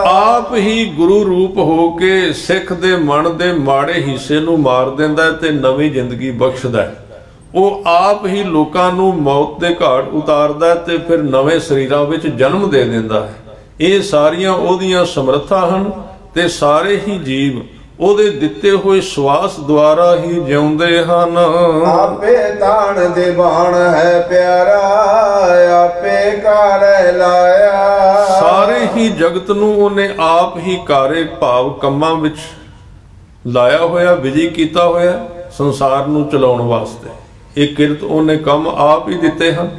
ਆਪ ਹੀ ਗੁਰੂ ਰੂਪ ਹੋ ਕੇ ਸਿੱਖ ਦੇ ਮਨ ਦੇ ਮਾੜੇ ਹਿੱਸੇ ਨੂੰ ਮਾਰ ਦਿੰਦਾ ਤੇ ਨਵੀਂ ਜ਼ਿੰਦਗੀ ਬਖਸ਼ਦਾ ਹੈ। ਉਹ ਆਪ ਹੀ ਲੋਕਾਂ ਨੂੰ ਮੌਤ ਦੇ ਘਾਟ ਉਤਾਰਦਾ ਤੇ ਫਿਰ ਨਵੇਂ ਸਰੀਰਾਂ ਵਿੱਚ ਜਨਮ ਦੇ ਦਿੰਦਾ ਹੈ। ਇਹ ਸਾਰੀਆਂ ਉਹਦੀਆਂ ਸਮਰੱਥਾ ਹਨ ਤੇ ਸਾਰੇ ਹੀ ਜੀਵ ਉਹਦੇ ਦਿੱਤੇ ਹੋਏ ਸਵਾਸ ਦੁਆਰਾ ਹੀ ਜਿਉਂਦੇ ਹਨ। ਆਪੇ ਤਾਣ ਦੇ ਬਾਣ ਹੈ ਪਿਆਰਾ ਆਪੇ ਕਰ ਲਾਇਆ। ਸਾਰੇ ਹੀ ਜਗਤ ਨੂੰ ਉਹਨੇ ਆਪ ਹੀ ਕਾਰੇ ਭਾਵ ਕੰਮਾਂ ਵਿੱਚ ਲਾਇਆ ਹੋਇਆ ਵਿਜੀ ਕੀਤਾ ਹੋਇਆ ਸੰਸਾਰ ਨੂੰ ਚਲਾਉਣ ਵਾਸਤੇ। ਇਹ ਕਿਰਤ ਉਹਨੇ ਕੰਮ ਆਪ ਹੀ ਦਿੱਤੇ ਹਨ।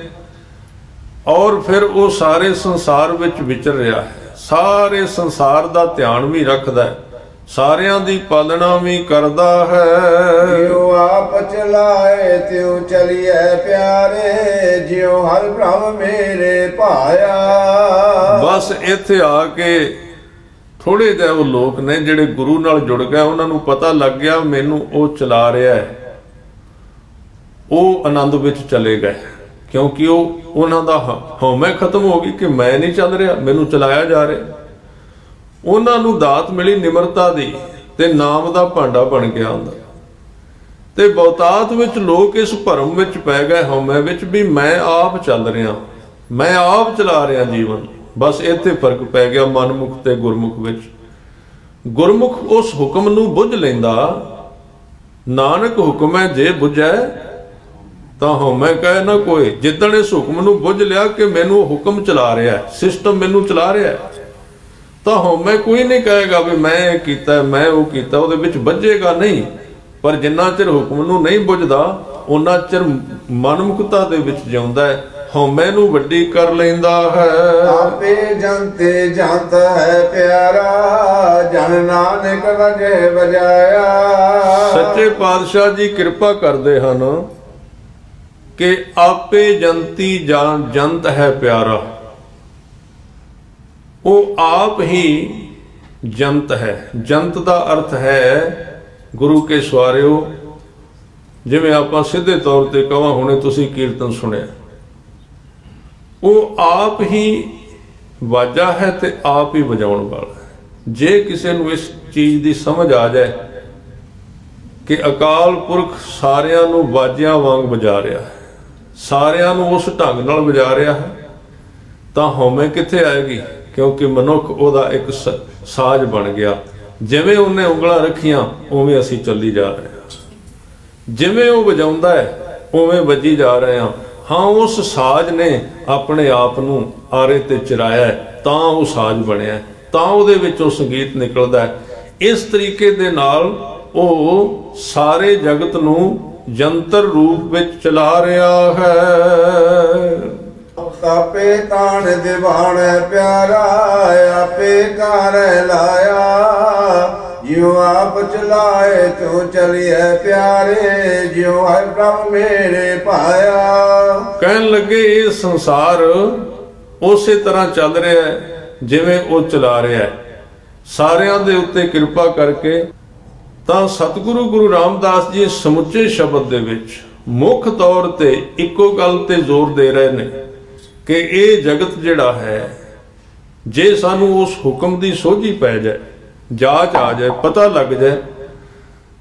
ਔਰ ਫਿਰ ਉਹ ਸਾਰੇ ਸੰਸਾਰ ਵਿੱਚ ਵਿਚਰ ਰਿਹਾ ਹੈ। ਸਾਰੇ ਸੰਸਾਰ ਦਾ ਧਿਆਨ ਵੀ ਰੱਖਦਾ ਹੈ ਸਾਰਿਆਂ ਦੀ ਪਾਲਣਾ ਵੀ ਕਰਦਾ ਹੈ। ਜਿਉ ਆਪ ਚਲਾਏ ਤਿਉ ਚਲੀਏ ਪਿਆਰੇ ਜਿਉ ਹਰ ਪ੍ਰਭ ਮੇਰੇ ਭਾਇਆ। ਬਸ ਇੱਥੇ ਆ ਕੇ ਥੋੜੇ ਜਿਹੇ ਉਹ ਲੋਕ ਨੇ ਜਿਹੜੇ ਗੁਰੂ ਨਾਲ ਜੁੜ ਗਏ ਉਹਨਾਂ ਨੂੰ ਪਤਾ ਲੱਗ ਗਿਆ ਮੈਨੂੰ ਉਹ ਚਲਾ ਰਿਹਾ ਹੈ। ਉਹ ਆਨੰਦ ਵਿੱਚ ਚਲੇ ਗਏ। ਕਿਉਂਕਿ ਉਹ ਉਹਨਾਂ ਦਾ ਹਉਮੈ ਖਤਮ ਹੋ ਗਈ ਕਿ ਮੈਂ ਨਹੀਂ ਚੱਲ ਰਿਹਾ, ਮੈਨੂੰ ਚਲਾਇਆ ਜਾ ਰਿਹਾ। ਉਹਨਾਂ ਨੂੰ ਦਾਤ ਮਿਲੀ ਨਿਮਰਤਾ ਦੀ ਤੇ ਨਾਮ ਦਾ ਭਾਂਡਾ ਬਣ ਗਿਆ ਹੁੰਦਾ ਤੇ ਬਹੁਤਾਤ ਵਿੱਚ ਲੋਕ ਇਸ ਭਰਮ ਵਿੱਚ ਪੈ ਗਏ, ਹਉਮੈ ਵਿੱਚ ਵੀ ਮੈਂ ਆਪ ਚੱਲ ਰਿਹਾ, ਮੈਂ ਆਪ ਚਲਾ ਰਿਹਾ ਜੀਵਨ। ਬਸ ਇੱਥੇ ਫ਼ਰਕ ਪੈ ਗਿਆ ਮਨਮੁਖ ਤੇ ਗੁਰਮੁਖ ਵਿੱਚ। ਗੁਰਮੁਖ ਉਸ ਹੁਕਮ ਨੂੰ ਬੁੱਝ ਲੈਂਦਾ, ਨਾਨਕ ਹੁਕਮ ਹੈ ਜੇ ਬੁਝੈ ਤਾਂ ਹਉਮੈ ਕਹੇ ਨਾ ਕੋਈ ਜਿੱਦਣ ਇਸ ਹੁਕਮ ਨੂੰ ਬੁੱਝ ਲਿਆ ਕਿ ਮੈਨੂੰ ਹੁਕਮ ਚਲਾ ਰਿਹਾ ਸਿਸਟਮ ਮੈਨੂੰ ਚਲਾ ਰਿਹਾ ਹੈ, ਤਾਂ ਹਉਮੈ ਕੋਈ ਨਹੀਂ ਕਹੇਗਾ ਵੀ ਮੈਂ ਇਹ ਕੀਤਾ ਮੈਂ ਉਹ ਕੀਤਾ ਉਹਦੇ ਵਿੱਚ ਵੱਜੇਗਾ ਨਹੀਂ। ਪਰ ਜਿੰਨਾ ਚਿਰ ਹੁਕਮ ਨੂੰ ਨਹੀਂ ਬੁੱਝਦਾ ਉਹਨਾਂ ਚਿਰ ਮਨਮੁਖਤਾ ਦੇ ਵਿੱਚ ਜਿਉਂਦਾ ਹੈ। ਹਉਮੈ ਨੂੰ ਵੱਡੀ ਕਰ ਲੈਂਦਾ ਹੈ। ਆਪੇ ਜੰਤੇ ਜੰਤ ਹੈ ਪਿਆਰਾ ਜਨ ਨਾਨਕ ਵਜੇ ਵਜਾਇਆ। ਸੱਚੇ ਪਾਤਸ਼ਾਹ ਜੀ ਕਿਰਪਾ ਕਰਦੇ ਹਨ। ਕਿ ਆਪੇ ਜੰਤੀ ਜਾਂ ਜੰਤ ਹੈ ਪਿਆਰਾ। ਉਹ ਆਪ ਹੀ ਜੰਤ ਹੈ। ਜੰਤ ਦਾ ਅਰਥ ਹੈ, ਗੁਰੂ ਕੇ ਸਵਾਰਿਓ, ਜਿਵੇਂ ਆਪਾਂ ਸਿੱਧੇ ਤੌਰ ਤੇ ਕਹਾਂ ਹੁਣੇ ਤੁਸੀਂ ਕੀਰਤਨ ਸੁਣਿਆ। ਉਹ ਆਪ ਹੀ ਵਾਜਾ ਹੈ ਤੇ ਆਪ ਹੀ ਵਜਾਉਣ ਵਾਲਾ ਹੈ। ਜੇ ਕਿਸੇ ਨੂੰ ਇਸ ਚੀਜ਼ ਦੀ ਸਮਝ ਆ ਜਾਏ ਕਿ ਅਕਾਲ ਪੁਰਖ ਸਾਰਿਆਂ ਨੂੰ ਵਾਜਿਆਂ ਵਾਂਗ ਵਜਾ ਰਿਹਾ ਹੈ ਸਾਰਿਆਂ ਨੂੰ ਉਸ ਢੰਗ ਨਾਲ ਵਜਾ ਹੈ। ਤਾਂ ਹਉਮੈ ਕਿੱਥੇ ਆਏਗੀ? ਕਿਉਂਕਿ ਮਨੁੱਖ ਉਹਦਾ ਇੱਕ ਸਾਜ਼ ਬਣ ਗਿਆ। ਜਿਵੇਂ ਉਹਨੇ ਉਂਗਲਾਂ ਰੱਖੀਆਂ, ਉਵੇਂ ਅਸੀਂ ਚੱਲੀ ਜਾ ਰਹੇ ਹਾਂ। ਜਿਵੇਂ ਉਹ ਵਜਾਉਂਦਾ ਹੈ, ਉਵੇਂ ਵੱਜੀ ਜਾ ਰਹੇ ਹਾਂ। ਹਾਂ, ਉਸ ਸਾਜ਼ ਨੇ ਆਪਣੇ ਆਪ ਨੂੰ ਆਰੇ ਤੇ ਚਰਾਇਆ ਤਾਂ ਉਹ ਸਾਜ਼ ਬਣਿਆ ਤਾਂ ਉਹਦੇ ਵਿੱਚ ਉਹ ਸੰਗੀਤ ਨਿਕਲਦਾ ਹੈ। ਇਸ ਤਰੀਕੇ ਦੇ ਨਾਲ ਉਹ ਸਾਰੇ ਜਗਤ ਨੂੰ ਜੰਤਰ ਰੂਪ ਵਿੱਚ ਚਲਾ ਰਿਹਾ ਹੈ। ਆਪੇ ਤਾਣ ਦਿਵਾਣ ਪਿਆਰਾ ਆਪੇ ਕਰ ਲਾਇਆ। ਜਿਉ ਆਪ ਚਲਾਏ ਤੂੰ ਚਲੀਏ ਪਿਆਰੇ ਜਿਉ ਹਰ ਪ੍ਰਭ ਮੇਰੇ ਪਾਇਆ। ਕਹਿਣ ਲੱਗੇ ਇਹ ਸੰਸਾਰ ਉਸੇ ਤਰ੍ਹਾਂ ਚੱਲ ਰਿਹਾ ਹੈ ਜਿਵੇਂ ਉਹ ਚਲਾ ਰਿਹਾ ਹੈ। ਸਾਰਿਆਂ ਦੇ ਉੱਤੇ ਕਿਰਪਾ ਕਰਕੇ ਤਾਂ ਸਤਿਗੁਰੂ ਗੁਰੂ ਰਾਮਦਾਸ ਜੀ ਸਮੁੱਚੇ ਸ਼ਬਦ ਦੇ ਵਿੱਚ ਮੁੱਖ ਤੌਰ ਤੇ ਇੱਕੋ ਗੱਲ ਤੇ ਜ਼ੋਰ ਦੇ ਰਹੇ ਨੇ ਕਿ ਇਹ ਜਗਤ ਜਿਹੜਾ ਹੈ, ਜੇ ਸਾਨੂੰ ਉਸ ਹੁਕਮ ਦੀ ਸੋਝੀ ਪੈ ਜਾਏ, ਜਾਚ ਆ ਜਾਏ, ਪਤਾ ਲੱਗ ਜਾਏ,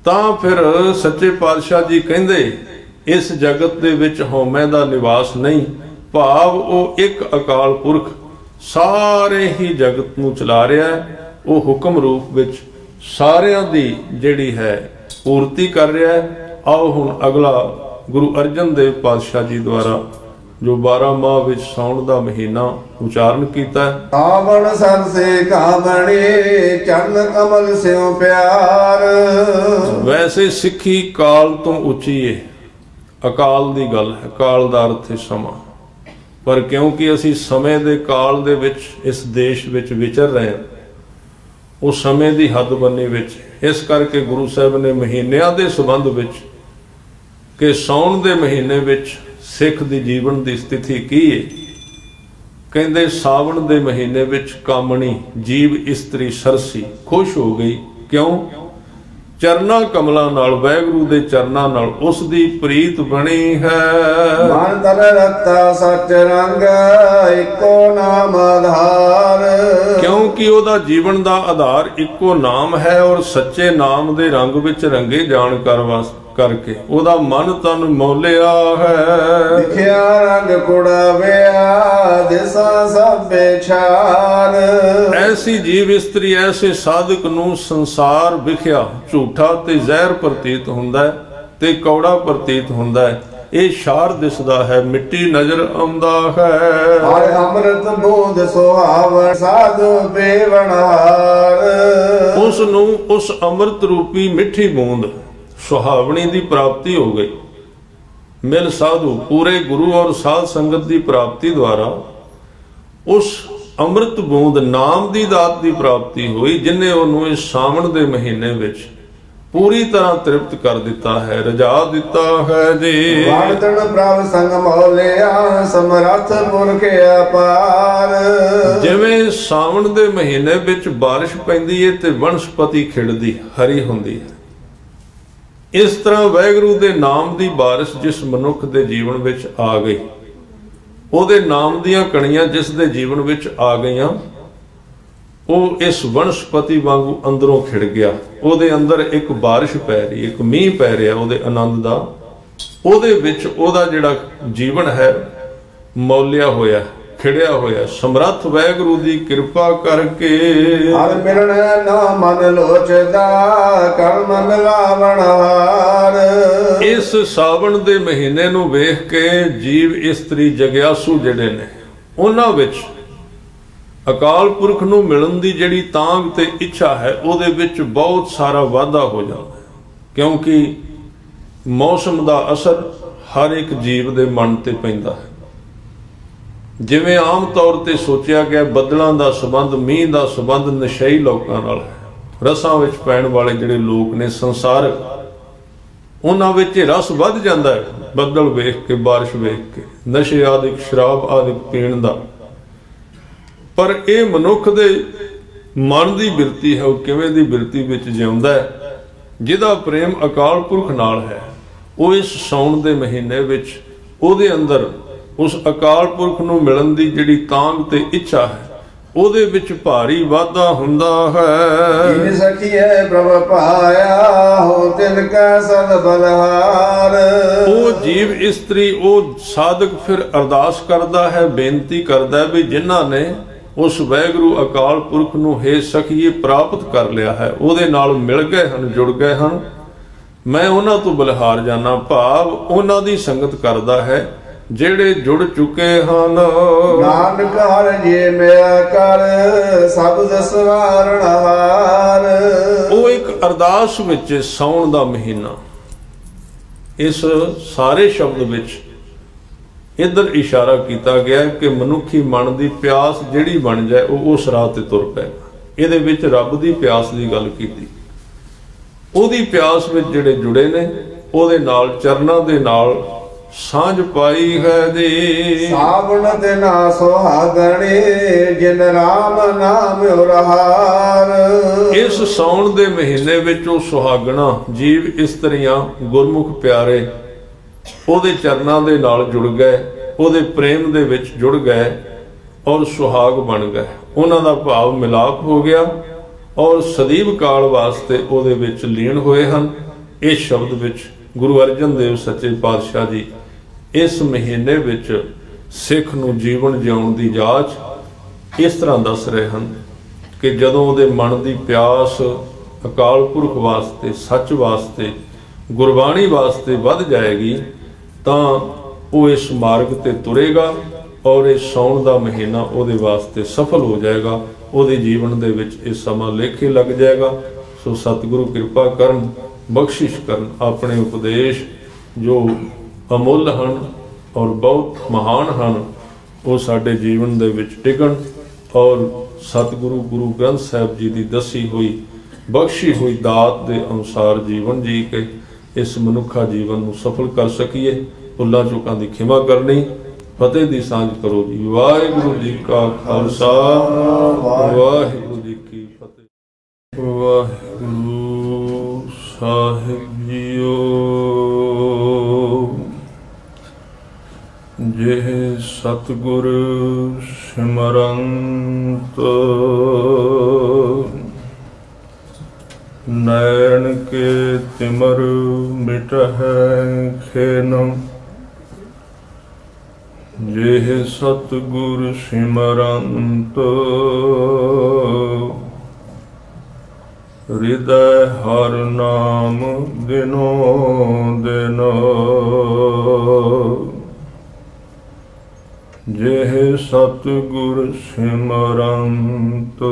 ਤਾਂ ਫਿਰ ਸੱਚੇ ਪਾਤਸ਼ਾਹ ਜੀ ਕਹਿੰਦੇ, ਇਸ ਜਗਤ ਦੇ ਵਿੱਚ ਹਉਮੈ ਦਾ ਨਿਵਾਸ ਨਹੀਂ, ਭਾਵ ਉਹ ਇੱਕ ਅਕਾਲ ਪੁਰਖ ਸਾਰੇ ਹੀ ਜਗਤ ਨੂੰ ਚਲਾ ਰਿਹਾ ਹੈ, ਉਹ ਹੁਕਮ ਰੂਪ ਵਿੱਚ ਸਾਰਿਆਂ ਦੀ ਜਿਹੜੀ ਹੈ ਪੂਰਤੀ ਕਰ ਰਿਹਾ ਹੈ। ਆਓ ਹੁਣ ਅਗਲਾ ਗੁਰੂ ਅਰਜਨ ਦੇਵ ਪਾਤਸ਼ਾਹ ਜੀ ਦੁਆਰਾ ਜੋ 12 ਮਾਹ ਵਿੱਚ ਸਾਉਣ ਦਾ ਮਹੀਨਾ ਉਚਾਰਨ ਕੀਤਾ ਆਵਣ ਸਰਸੇ ਕਾਮਣੀ ਚਰਨ ਕਮਲ ਸਿਉ ਪਿਆਰ। ਵੈਸੇ ਸਿੱਖੀ ਕਾਲ ਤੋਂ ਉੱਚੀ ਏ। ਅਕਾਲ ਦੀ ਗੱਲ ਹੈ ਕਾਲ ਦਾ ਅਰਥ ਹੈ ਸਮਾਂ। ਪਰ ਕਿਉਂਕਿ ਅਸੀਂ ਸਮੇਂ ਦੇ ਕਾਲ ਦੇ ਵਿੱਚ ਇਸ ਦੇਸ਼ ਵਿੱਚ ਵਿਚਰ ਰਹੇ ਹਾਂ ਉਹ ਸਮੇਂ ਦੀ ਹੱਦ ਬੰਨੀ ਵਿੱਚ, ਇਸ ਕਰਕੇ ਗੁਰੂ ਸਾਹਿਬ ਨੇ ਮਹੀਨਿਆਂ ਦੇ ਸੰਬੰਧ ਵਿੱਚ ਕਿ ਸੌਣ ਦੇ ਮਹੀਨੇ ਵਿੱਚ ਸਿੱਖ ਦੀ ਜੀਵਨ ਦੀ ਸਥਿਤੀ ਕੀ ਹੈ ਕਹਿੰਦੇ ਸਾਵਣ ਦੇ ਮਹੀਨੇ ਵਿੱਚ ਕਾਮਣੀ ਜੀਵ ਇਸਤਰੀ ਸਰਸੀ ਖੁਸ਼ ਹੋ ਗਈ। ਕਿਉਂ? ਚਰਨਾ ਕਮਲਾਂ ਨਾਲ ਵੈਗਰੂ ਦੇ ਚਰਨਾਂ ਨਾਲ ਉਸ ਦੀ ਪ੍ਰੀਤ ਬਣੀ ਹੈ। ਮਨ ਤਨ ਰਤਾ ਸਚ ਰੰਗ ਇੱਕੋ ਨਾਮ ਆਧਾਰ। ਕਿਉਂਕਿ ਉਹਦਾ ਜੀਵਨ ਦਾ ਆਧਾਰ ਇੱਕੋ ਨਾਮ ਹੈ ਔਰ ਸੱਚੇ ਨਾਮ ਦੇ ਰੰਗ ਵਿੱਚ ਰੰਗੇ ਜਾਣ ਕਰ ਵਾਸ ਕਰਕੇ ਉਹਦਾ ਮਨ ਤਨ ਮੋਲਿਆ ਹੈ। ਲਿਖਿਆ ਰੰਗ ਕੁੜਾਵਿਆ ਦਿਸਾ ਸਭੇ ਛਾਰ ਐਸੀ ਜੀਵ ਇਸਤਰੀ ਐਸੇ ਸਾਧਕ ਨੂੰ ਸੰਸਾਰ ਵਿਖਿਆ। ਝੂਠਾ ਤੇ ਜ਼ਹਿਰ ਪ੍ਰਤੀਤ ਹੁੰਦਾ ਹੈ ਤੇ ਕੌੜਾ ਪ੍ਰਤੀਤ ਹੁੰਦਾ ਹੈ। ਇਹ ਸ਼ਾਰ ਦਿਸਦਾ ਹੈ ਮਿੱਟੀ ਨਜ਼ਰ ਆਉਂਦਾ ਹੈ। ਹਰ ਅੰਮ੍ਰਿਤ ਬੂੰਦ ਸੁਹਾਵਣ ਸਾਧੂ ਬੇਵਣਹਾਰ ਉਸ ਨੂੰ ਉਸ ਅੰਮ੍ਰਿਤ ਰੂਪੀ ਮਿੱਠੀ ਬੂੰਦ ਸੁਹਾਵਣੀ ਦੀ ਪ੍ਰਾਪਤੀ ਹੋ ਗਈ। ਮਿਲ ਸਾਧੂ ਪੂਰੇ ਗੁਰੂ ਔਰ ਸਾਧ ਸੰਗਤ ਦੀ ਪ੍ਰਾਪਤੀ ਦੁਆਰਾ ਉਸ ਅੰਮ੍ਰਿਤ ਬੂੰਦ ਨਾਮ ਦੀ ਦਾਤ ਦੀ ਪ੍ਰਾਪਤੀ ਹੋਈ ਜਿਨੇ ਉਹਨੂੰ ਇਸ ਸਾਵਣ ਦੇ ਮਹੀਨੇ ਵਿੱਚ ਪੂਰੀ ਤਰ੍ਹਾਂ ਤ੍ਰਿਪਤ ਕਰ ਦਿੱਤਾ ਹੈ ਰਜਾ ਦਿੱਤਾ ਹੈ ਜੀ। ਵਾਰਤਨ ਪ੍ਰਭ ਸੰਗ ਮੌਲਿਆ ਸਮਰੱਥ ਪੁਰਖ ਅਪਾਰ। ਜਿਵੇਂ ਸਾਵਣ ਦੇ ਮਹੀਨੇ ਵਿੱਚ ਬਾਰਿਸ਼ ਪੈਂਦੀ ਹੈ ਤੇ ਵਨਸਪਤੀ ਖਿੜਦੀ ਹਰੀ ਹੁੰਦੀ ਹੈ ਇਸ ਤਰ੍ਹਾਂ ਵੈਗਰੂ ਦੇ ਨਾਮ ਦੀ ਬਾਰਿਸ਼ ਜਿਸ ਮਨੁੱਖ ਦੇ ਜੀਵਨ ਵਿੱਚ ਆ ਗਈ, ਉਹਦੇ ਨਾਮ ਦੀਆਂ ਕਣੀਆਂ ਜਿਸ ਦੇ ਜੀਵਨ ਵਿੱਚ ਆ ਗਈਆਂ, ਉਹ ਇਸ ਵਨਸਪਤੀ ਵਾਂਗੂ ਅੰਦਰੋਂ ਖਿੜ ਗਿਆ। ਉਹਦੇ ਅੰਦਰ ਇੱਕ ਬਾਰਿਸ਼ ਪੈ ਰਹੀ, ਇੱਕ ਮੀਂਹ ਪੈ ਰਿਹਾ, ਉਹਦੇ ਆਨੰਦ ਦਾ। ਉਹਦੇ ਵਿੱਚ ਉਹਦਾ ਜਿਹੜਾ ਜੀਵਨ ਹੈ, ਮੌਲਿਆ ਹੋਇਆ। ਖਿੜਿਆ ਹੋਇਆ। ਸਮਰੱਥ ਵੈਗਰੂ ਦੀ ਕਿਰਪਾ ਕਰਕੇ ਹਰ ਮਿਲਣ ਨਾ ਮਨ ਲੋਚਦਾ ਕਰ ਮਨ ਲਾਵਣ ਹਾਰ। ਇਸ ਸਾਵਣ ਦੇ ਮਹੀਨੇ ਨੂੰ ਵੇਖ ਕੇ ਜੀਵ ਇਸਤਰੀ ਜਗਿਆਸੂ ਜਿਹੜੇ ਨੇ ਉਹਨਾਂ ਵਿੱਚ ਅਕਾਲ ਪੁਰਖ ਨੂੰ ਮਿਲਣ ਦੀ ਜਿਹੜੀ ਤਾਂਗ ਤੇ ਇੱਛਾ ਹੈ ਉਹਦੇ ਵਿੱਚ ਬਹੁਤ ਸਾਰਾ ਵਾਧਾ ਹੋ ਜਾਂਦਾ ਕਿਉਂਕਿ ਮੌਸਮ ਦਾ ਅਸਰ ਹਰ ਇੱਕ ਜੀਵ ਦੇ ਮਨ ਤੇ ਪੈਂਦਾ ਹੈ। ਜਿਵੇਂ ਆਮ ਤੌਰ ਤੇ ਸੋਚਿਆ ਗਿਆ, ਬੱਦਲਾਂ ਦਾ ਸਬੰਧ, ਮੀਂਹ ਦਾ ਸਬੰਧ, ਨਸ਼ਈ ਲੋਕਾਂ ਨਾਲ ਹੈ ਰਸਾਂ ਵਿੱਚ ਪੈਣ ਵਾਲੇ ਜਿਹੜੇ ਲੋਕ ਨੇ ਸੰਸਾਰਕ ਉਹਨਾਂ ਵਿੱਚ ਰਸ ਵੱਧ ਜਾਂਦਾ ਹੈ, ਬੱਦਲ ਵੇਖ ਕੇ, ਬਾਰਿਸ਼ ਵੇਖ ਕੇ, ਨਸ਼ੇ ਆਦਿਕ, ਸ਼ਰਾਬ ਆਦਿਕ ਪੀਣ ਦਾ। ਪਰ ਇਹ ਮਨੁੱਖ ਦੇ ਮਨ ਦੀ ਬਿਰਤੀ ਹੈ, ਉਹ ਕਿਵੇਂ ਦੀ ਬਿਰਤੀ ਵਿੱਚ ਜਿਉਂਦਾ ਹੈ, ਜਿਹਦਾ ਪ੍ਰੇਮ ਅਕਾਲ ਪੁਰਖ ਨਾਲ ਹੈ, ਉਹ ਇਸ ਸੌਣ ਦੇ ਮਹੀਨੇ ਵਿੱਚ ਉਹਦੇ ਅੰਦਰ ਉਸ ਅਕਾਲ ਪੁਰਖ ਨੂੰ ਮਿਲਣ ਦੀ ਜਿਹੜੀ ਤਾਂਗ ਤੇ ਇੱਛਾ ਹੈ ਉਹਦੇ ਵਿੱਚ ਭਾਰੀ ਵਾਧਾ ਹੁੰਦਾ ਹੈ। ਜਿਨ ਸਖੀਏ ਪ੍ਰਭ ਪਾਇਆ ਹੋ ਤਿਨ ਕਾ ਸਦ ਬਲਹਾਰ। ਉਹ ਜੀਵ ਇਸਤਰੀ ਉਹ ਸਾਧਕ ਫਿਰ ਅਰਦਾਸ ਕਰਦਾ ਹੈ ਬੇਨਤੀ ਕਰਦਾ ਹੈ ਵੀ ਜਿਨ੍ਹਾਂ ਨੇ ਉਸ ਵੈਗਰੂ ਅਕਾਲ ਪੁਰਖ ਨੂੰ ਹੈ ਸਖੀਏ ਪ੍ਰਾਪਤ ਕਰ ਲਿਆ ਹੈ ਉਹਦੇ ਨਾਲ ਮਿਲ ਗਏ ਹਨ ਜੁੜ ਗਏ ਹਨ। ਮੈਂ ਉਹਨਾਂ ਤੋਂ ਬਲਿਹਾਰ ਜਾਣਾ ਭਾਵ ਉਹਨਾਂ ਦੀ ਸੰਗਤ ਕਰਦਾ ਹੈ। ਜਿਹੜੇ ਜੁੜ ਚੁੱਕੇ ਹਨ। ਨਾਨਕ ਹਰ ਜੇ ਮਿਆ ਕਰ ਸਭ ਦਸਵਾਰਣ ਹਾਰ। ਉਹ ਇੱਕ ਅਰਦਾਸ ਵਿੱਚ ਸੌਣ ਦਾ ਮਹੀਨਾ। ਇਸ ਸਾਰੇ ਸ਼ਬਦ ਵਿੱਚ ਇਧਰ ਇਸ਼ਾਰਾ ਕੀਤਾ ਗਿਆ ਕਿ ਮਨੁੱਖੀ ਮਨ ਦੀ ਪਿਆਸ ਜਿਹੜੀ ਬਣ ਜਾਏ ਉਹ ਉਸ ਰਾਹ ਤੇ ਤੁਰ ਪਏ। ਇਹਦੇ ਵਿੱਚ ਰੱਬ ਦੀ ਪਿਆਸ ਦੀ ਗੱਲ ਕੀਤੀ। ਉਹਦੀ ਪਿਆਸ ਵਿੱਚ ਜਿਹੜੇ ਜੁੜੇ ਨੇ ਉਹਦੇ ਨਾਲ ਚਰਨਾਂ ਦੇ ਨਾਲ ਸਾਂਝ ਪਾਈ ਹੈ ਜੀ ਸਾਵਣ ਤੇ ਨਾ ਸੁਹਾਗਣੇ ਜਿਨ ਰਾਮ ਨਾਮ ਉਰਹਾਰ। ਇਸ ਸੌਣ ਦੇ ਮਹੀਨੇ ਵਿੱਚ ਉਹ ਸੁਹਾਗਣਾ ਜੀਵ ਇਸਤਰੀਆਂ ਗੁਰਮੁਖ ਪਿਆਰੇ ਉਹਦੇ ਚਰਨਾਂ ਦੇ ਨਾਲ ਜੁੜ ਗਏ ਉਹਦੇ ਪ੍ਰੇਮ ਦੇ ਵਿੱਚ ਜੁੜ ਗਏ ਔਰ ਸੁਹਾਗ ਬਣ ਗਏ। ਉਹਨਾਂ ਦਾ ਭਾਵ ਮਿਲਾਪ ਹੋ ਗਿਆ ਔਰ ਸਦੀਵ ਕਾਲ ਵਾਸਤੇ ਉਹਦੇ ਵਿੱਚ ਲੀਨ ਹੋਏ ਹਨ। ਇਸ ਸ਼ਬਦ ਵਿੱਚ ਗੁਰੂ ਅਰਜਨ ਦੇਵ ਸੱਚੇ ਪਾਤਸ਼ਾਹ ਜੀ, ਇਸ ਮਹੀਨੇ ਵਿੱਚ ਸਿੱਖ ਨੂੰ ਜੀਵਨ ਜਿਉਣ ਦੀ ਜਾਚ ਇਸ ਤਰ੍ਹਾਂ ਦੱਸ ਰਹੇ ਹਨ ਕਿ ਜਦੋਂ ਉਹਦੇ ਮਨ ਦੀ ਪਿਆਸ ਅਕਾਲ ਪੁਰਖ ਵਾਸਤੇ, ਸੱਚ ਵਾਸਤੇ, ਗੁਰਬਾਣੀ ਵਾਸਤੇ ਵੱਧ ਜਾਏਗੀ, ਤਾਂ ਉਹ ਇਸ ਮਾਰਗ ਤੇ ਤੁਰੇਗਾ ਔਰ ਇਹ ਸੌਣ ਦਾ ਮਹੀਨਾ ਉਹਦੇ ਵਾਸਤੇ ਸਫਲ ਹੋ ਜਾਏਗਾ। ਉਹਦੇ ਜੀਵਨ ਦੇ ਵਿੱਚ ਇਹ ਸਮਾਂ ਲੇਖੇ ਲੱਗ ਜਾਏਗਾ। ਸੋ ਸਤਿਗੁਰੂ ਕਿਰਪਾ ਕਰਨ ਬਖਸ਼ਿਸ਼ ਕਰਨ ਆਪਣੇ ਉਪਦੇਸ਼ ਜੋ ਅਮੁੱਲ ਹਨ ਔਰ ਬਹੁਤ ਮਹਾਨ ਹਨ, ਉਹ ਸਾਡੇ ਜੀਵਨ ਦੇ ਵਿੱਚ ਟਿਕਣ ਔਰ ਸਤਿਗੁਰੂ ਗੁਰੂ ਗ੍ਰੰਥ ਸਾਹਿਬ ਜੀ ਦੀ ਦਸੀ ਹੋਈ, ਬਖਸ਼ੀ ਹੋਈ ਦਾਤ ਦੇ ਅਨੁਸਾਰ ਜੀਵਨ ਜੀ ਕੇ ਇਸ ਮਨੁੱਖਾ ਜੀਵਨ ਨੂੰ ਸਫਲ ਕਰ ਸਕੀਏ। ਭੁੱਲਾਂ ਚੁੱਕਾਂ ਦੀ ਖਿਮਾ ਕਰਨੀ, ਫਤਿਹ ਦੀ ਸਾਂਝ ਕਰੋ ਜੀ। ਵਾਹਿਗੁਰੂ ਜੀ ਕਾ ਖਾਲਸਾ, ਵਾਹਿਗੁਰੂ ਜੀ ਕੀ ਫਤਿਹ। ਵਾਹਿ ਜਿਹ ਸਤਗੁਰ ਸਿਮਰੰਤ। ਨੈਣ ਕੇ ਤਿਮਰ ਮਿਟਹਿ ਖੇਨ। ਜਿਹ ਸਤਗੁਰ ਸਿਮਰੰਤ। ਹਿਰਦੈ ਹਰ ਨਾਮ ਦਿਨੋ ਦਿਨ। ਜਿਹ ਸਤਗੁਰ ਸਿਮਰੰਤ,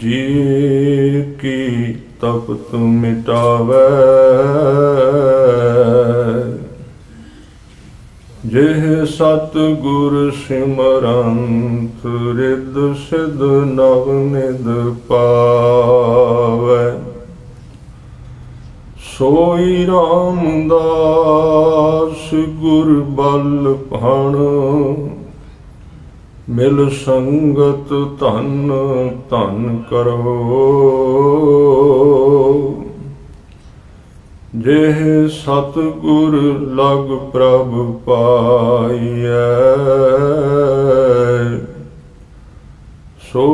ਜੀ ਕੀ ਤਪਤ ਮਿਟਾਵੇ? ਜਿਹ ਸਤ ਗੁਰ ਸਿਮਰੰਤ ਰਿਦ ਸਿਧ ਨਵ ਨਿਦ ਪਾ। ਸੋਈ ਰਾਮਦਾਸ ਗੁਰ ਬਲ ਭਣ ਮਿਲ ਸੰਗਤ ਧਨ ਧਨ ਕਰੋ। ਜਿਹ ਸਤ ਗੁਰ ਲਗ ਪ੍ਰਭ ਪਾਈਐ, ਸੋ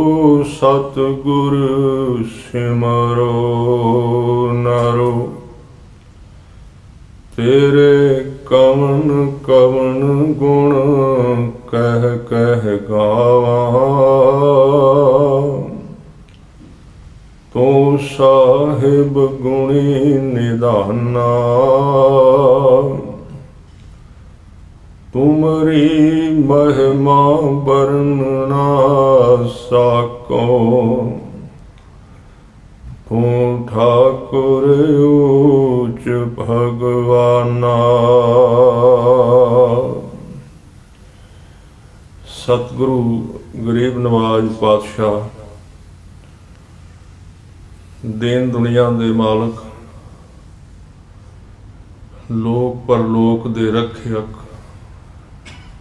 ਸਤ ਗੁਰ ਸਿਮਰੋ ਨਰੋ। ਤੇਰੇ ਕਵਨ ਕਵਨ ਗੁਣ ਕਹਿ ਕਹਿ ਗਾਵਾਂ। ਤੂੰ ਸਾਹਿਬ ਗੁਣੀ ਨਿਧਾਨਾ ਤੁਮਰੀ ਮਹਿਮਾ ਬਰਨਨਾ ਸਾਕੋ। ਤੂੰ ਠਾਕੁਰ ਭਗਵਾਨਾ। ਸਤਿਗੁਰੂ ਗਰੀਬ ਨਵਾਜ ਪਾਤਸ਼ਾਹ, ਦੇਨ ਦੁਨੀਆ ਦੇ ਮਾਲਕ, ਲੋਕ ਪਰਲੋਕ ਦੇ ਰੱਖਿਅਕ,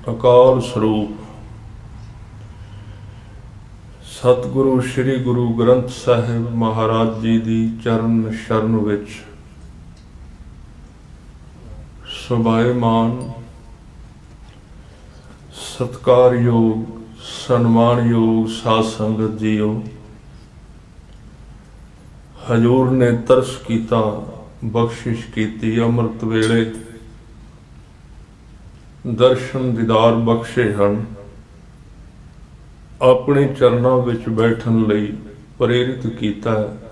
ਅਕਾਲ ਸਰੂਪ। ਸਤਿਗੁਰੂ ਸ੍ਰੀ ਗੁਰੂ ਗ੍ਰੰਥ ਸਾਹਿਬ ਮਹਾਰਾਜ ਜੀ ਦੀ ਚਰਨ ਸ਼ਰਨ ਵਿੱਚ ਸੁਭਾਏਮਾਨ ਸਤਕਾਰਯੋਗ, ਸਨਮਾਨਯੋਗ ਸਾਧ ਸੰਗਤ ਜੀਓ। ਹਜੂਰ ਨੇ ਤਰਸ ਕੀਤਾ, ਬਖਸ਼ਿਸ਼ ਕੀਤੀ, ਅੰਮ੍ਰਿਤ ਵੇਲੇ ਦਰਸ਼ਨ ਦੀਦਾਰ ਬਖਸ਼ੇ ਹਨ। ਆਪਣੇ ਚਰਨਾਂ ਵਿੱਚ ਬੈਠਣ ਲਈ ਪ੍ਰੇਰਿਤ ਕੀਤਾ ਹੈ।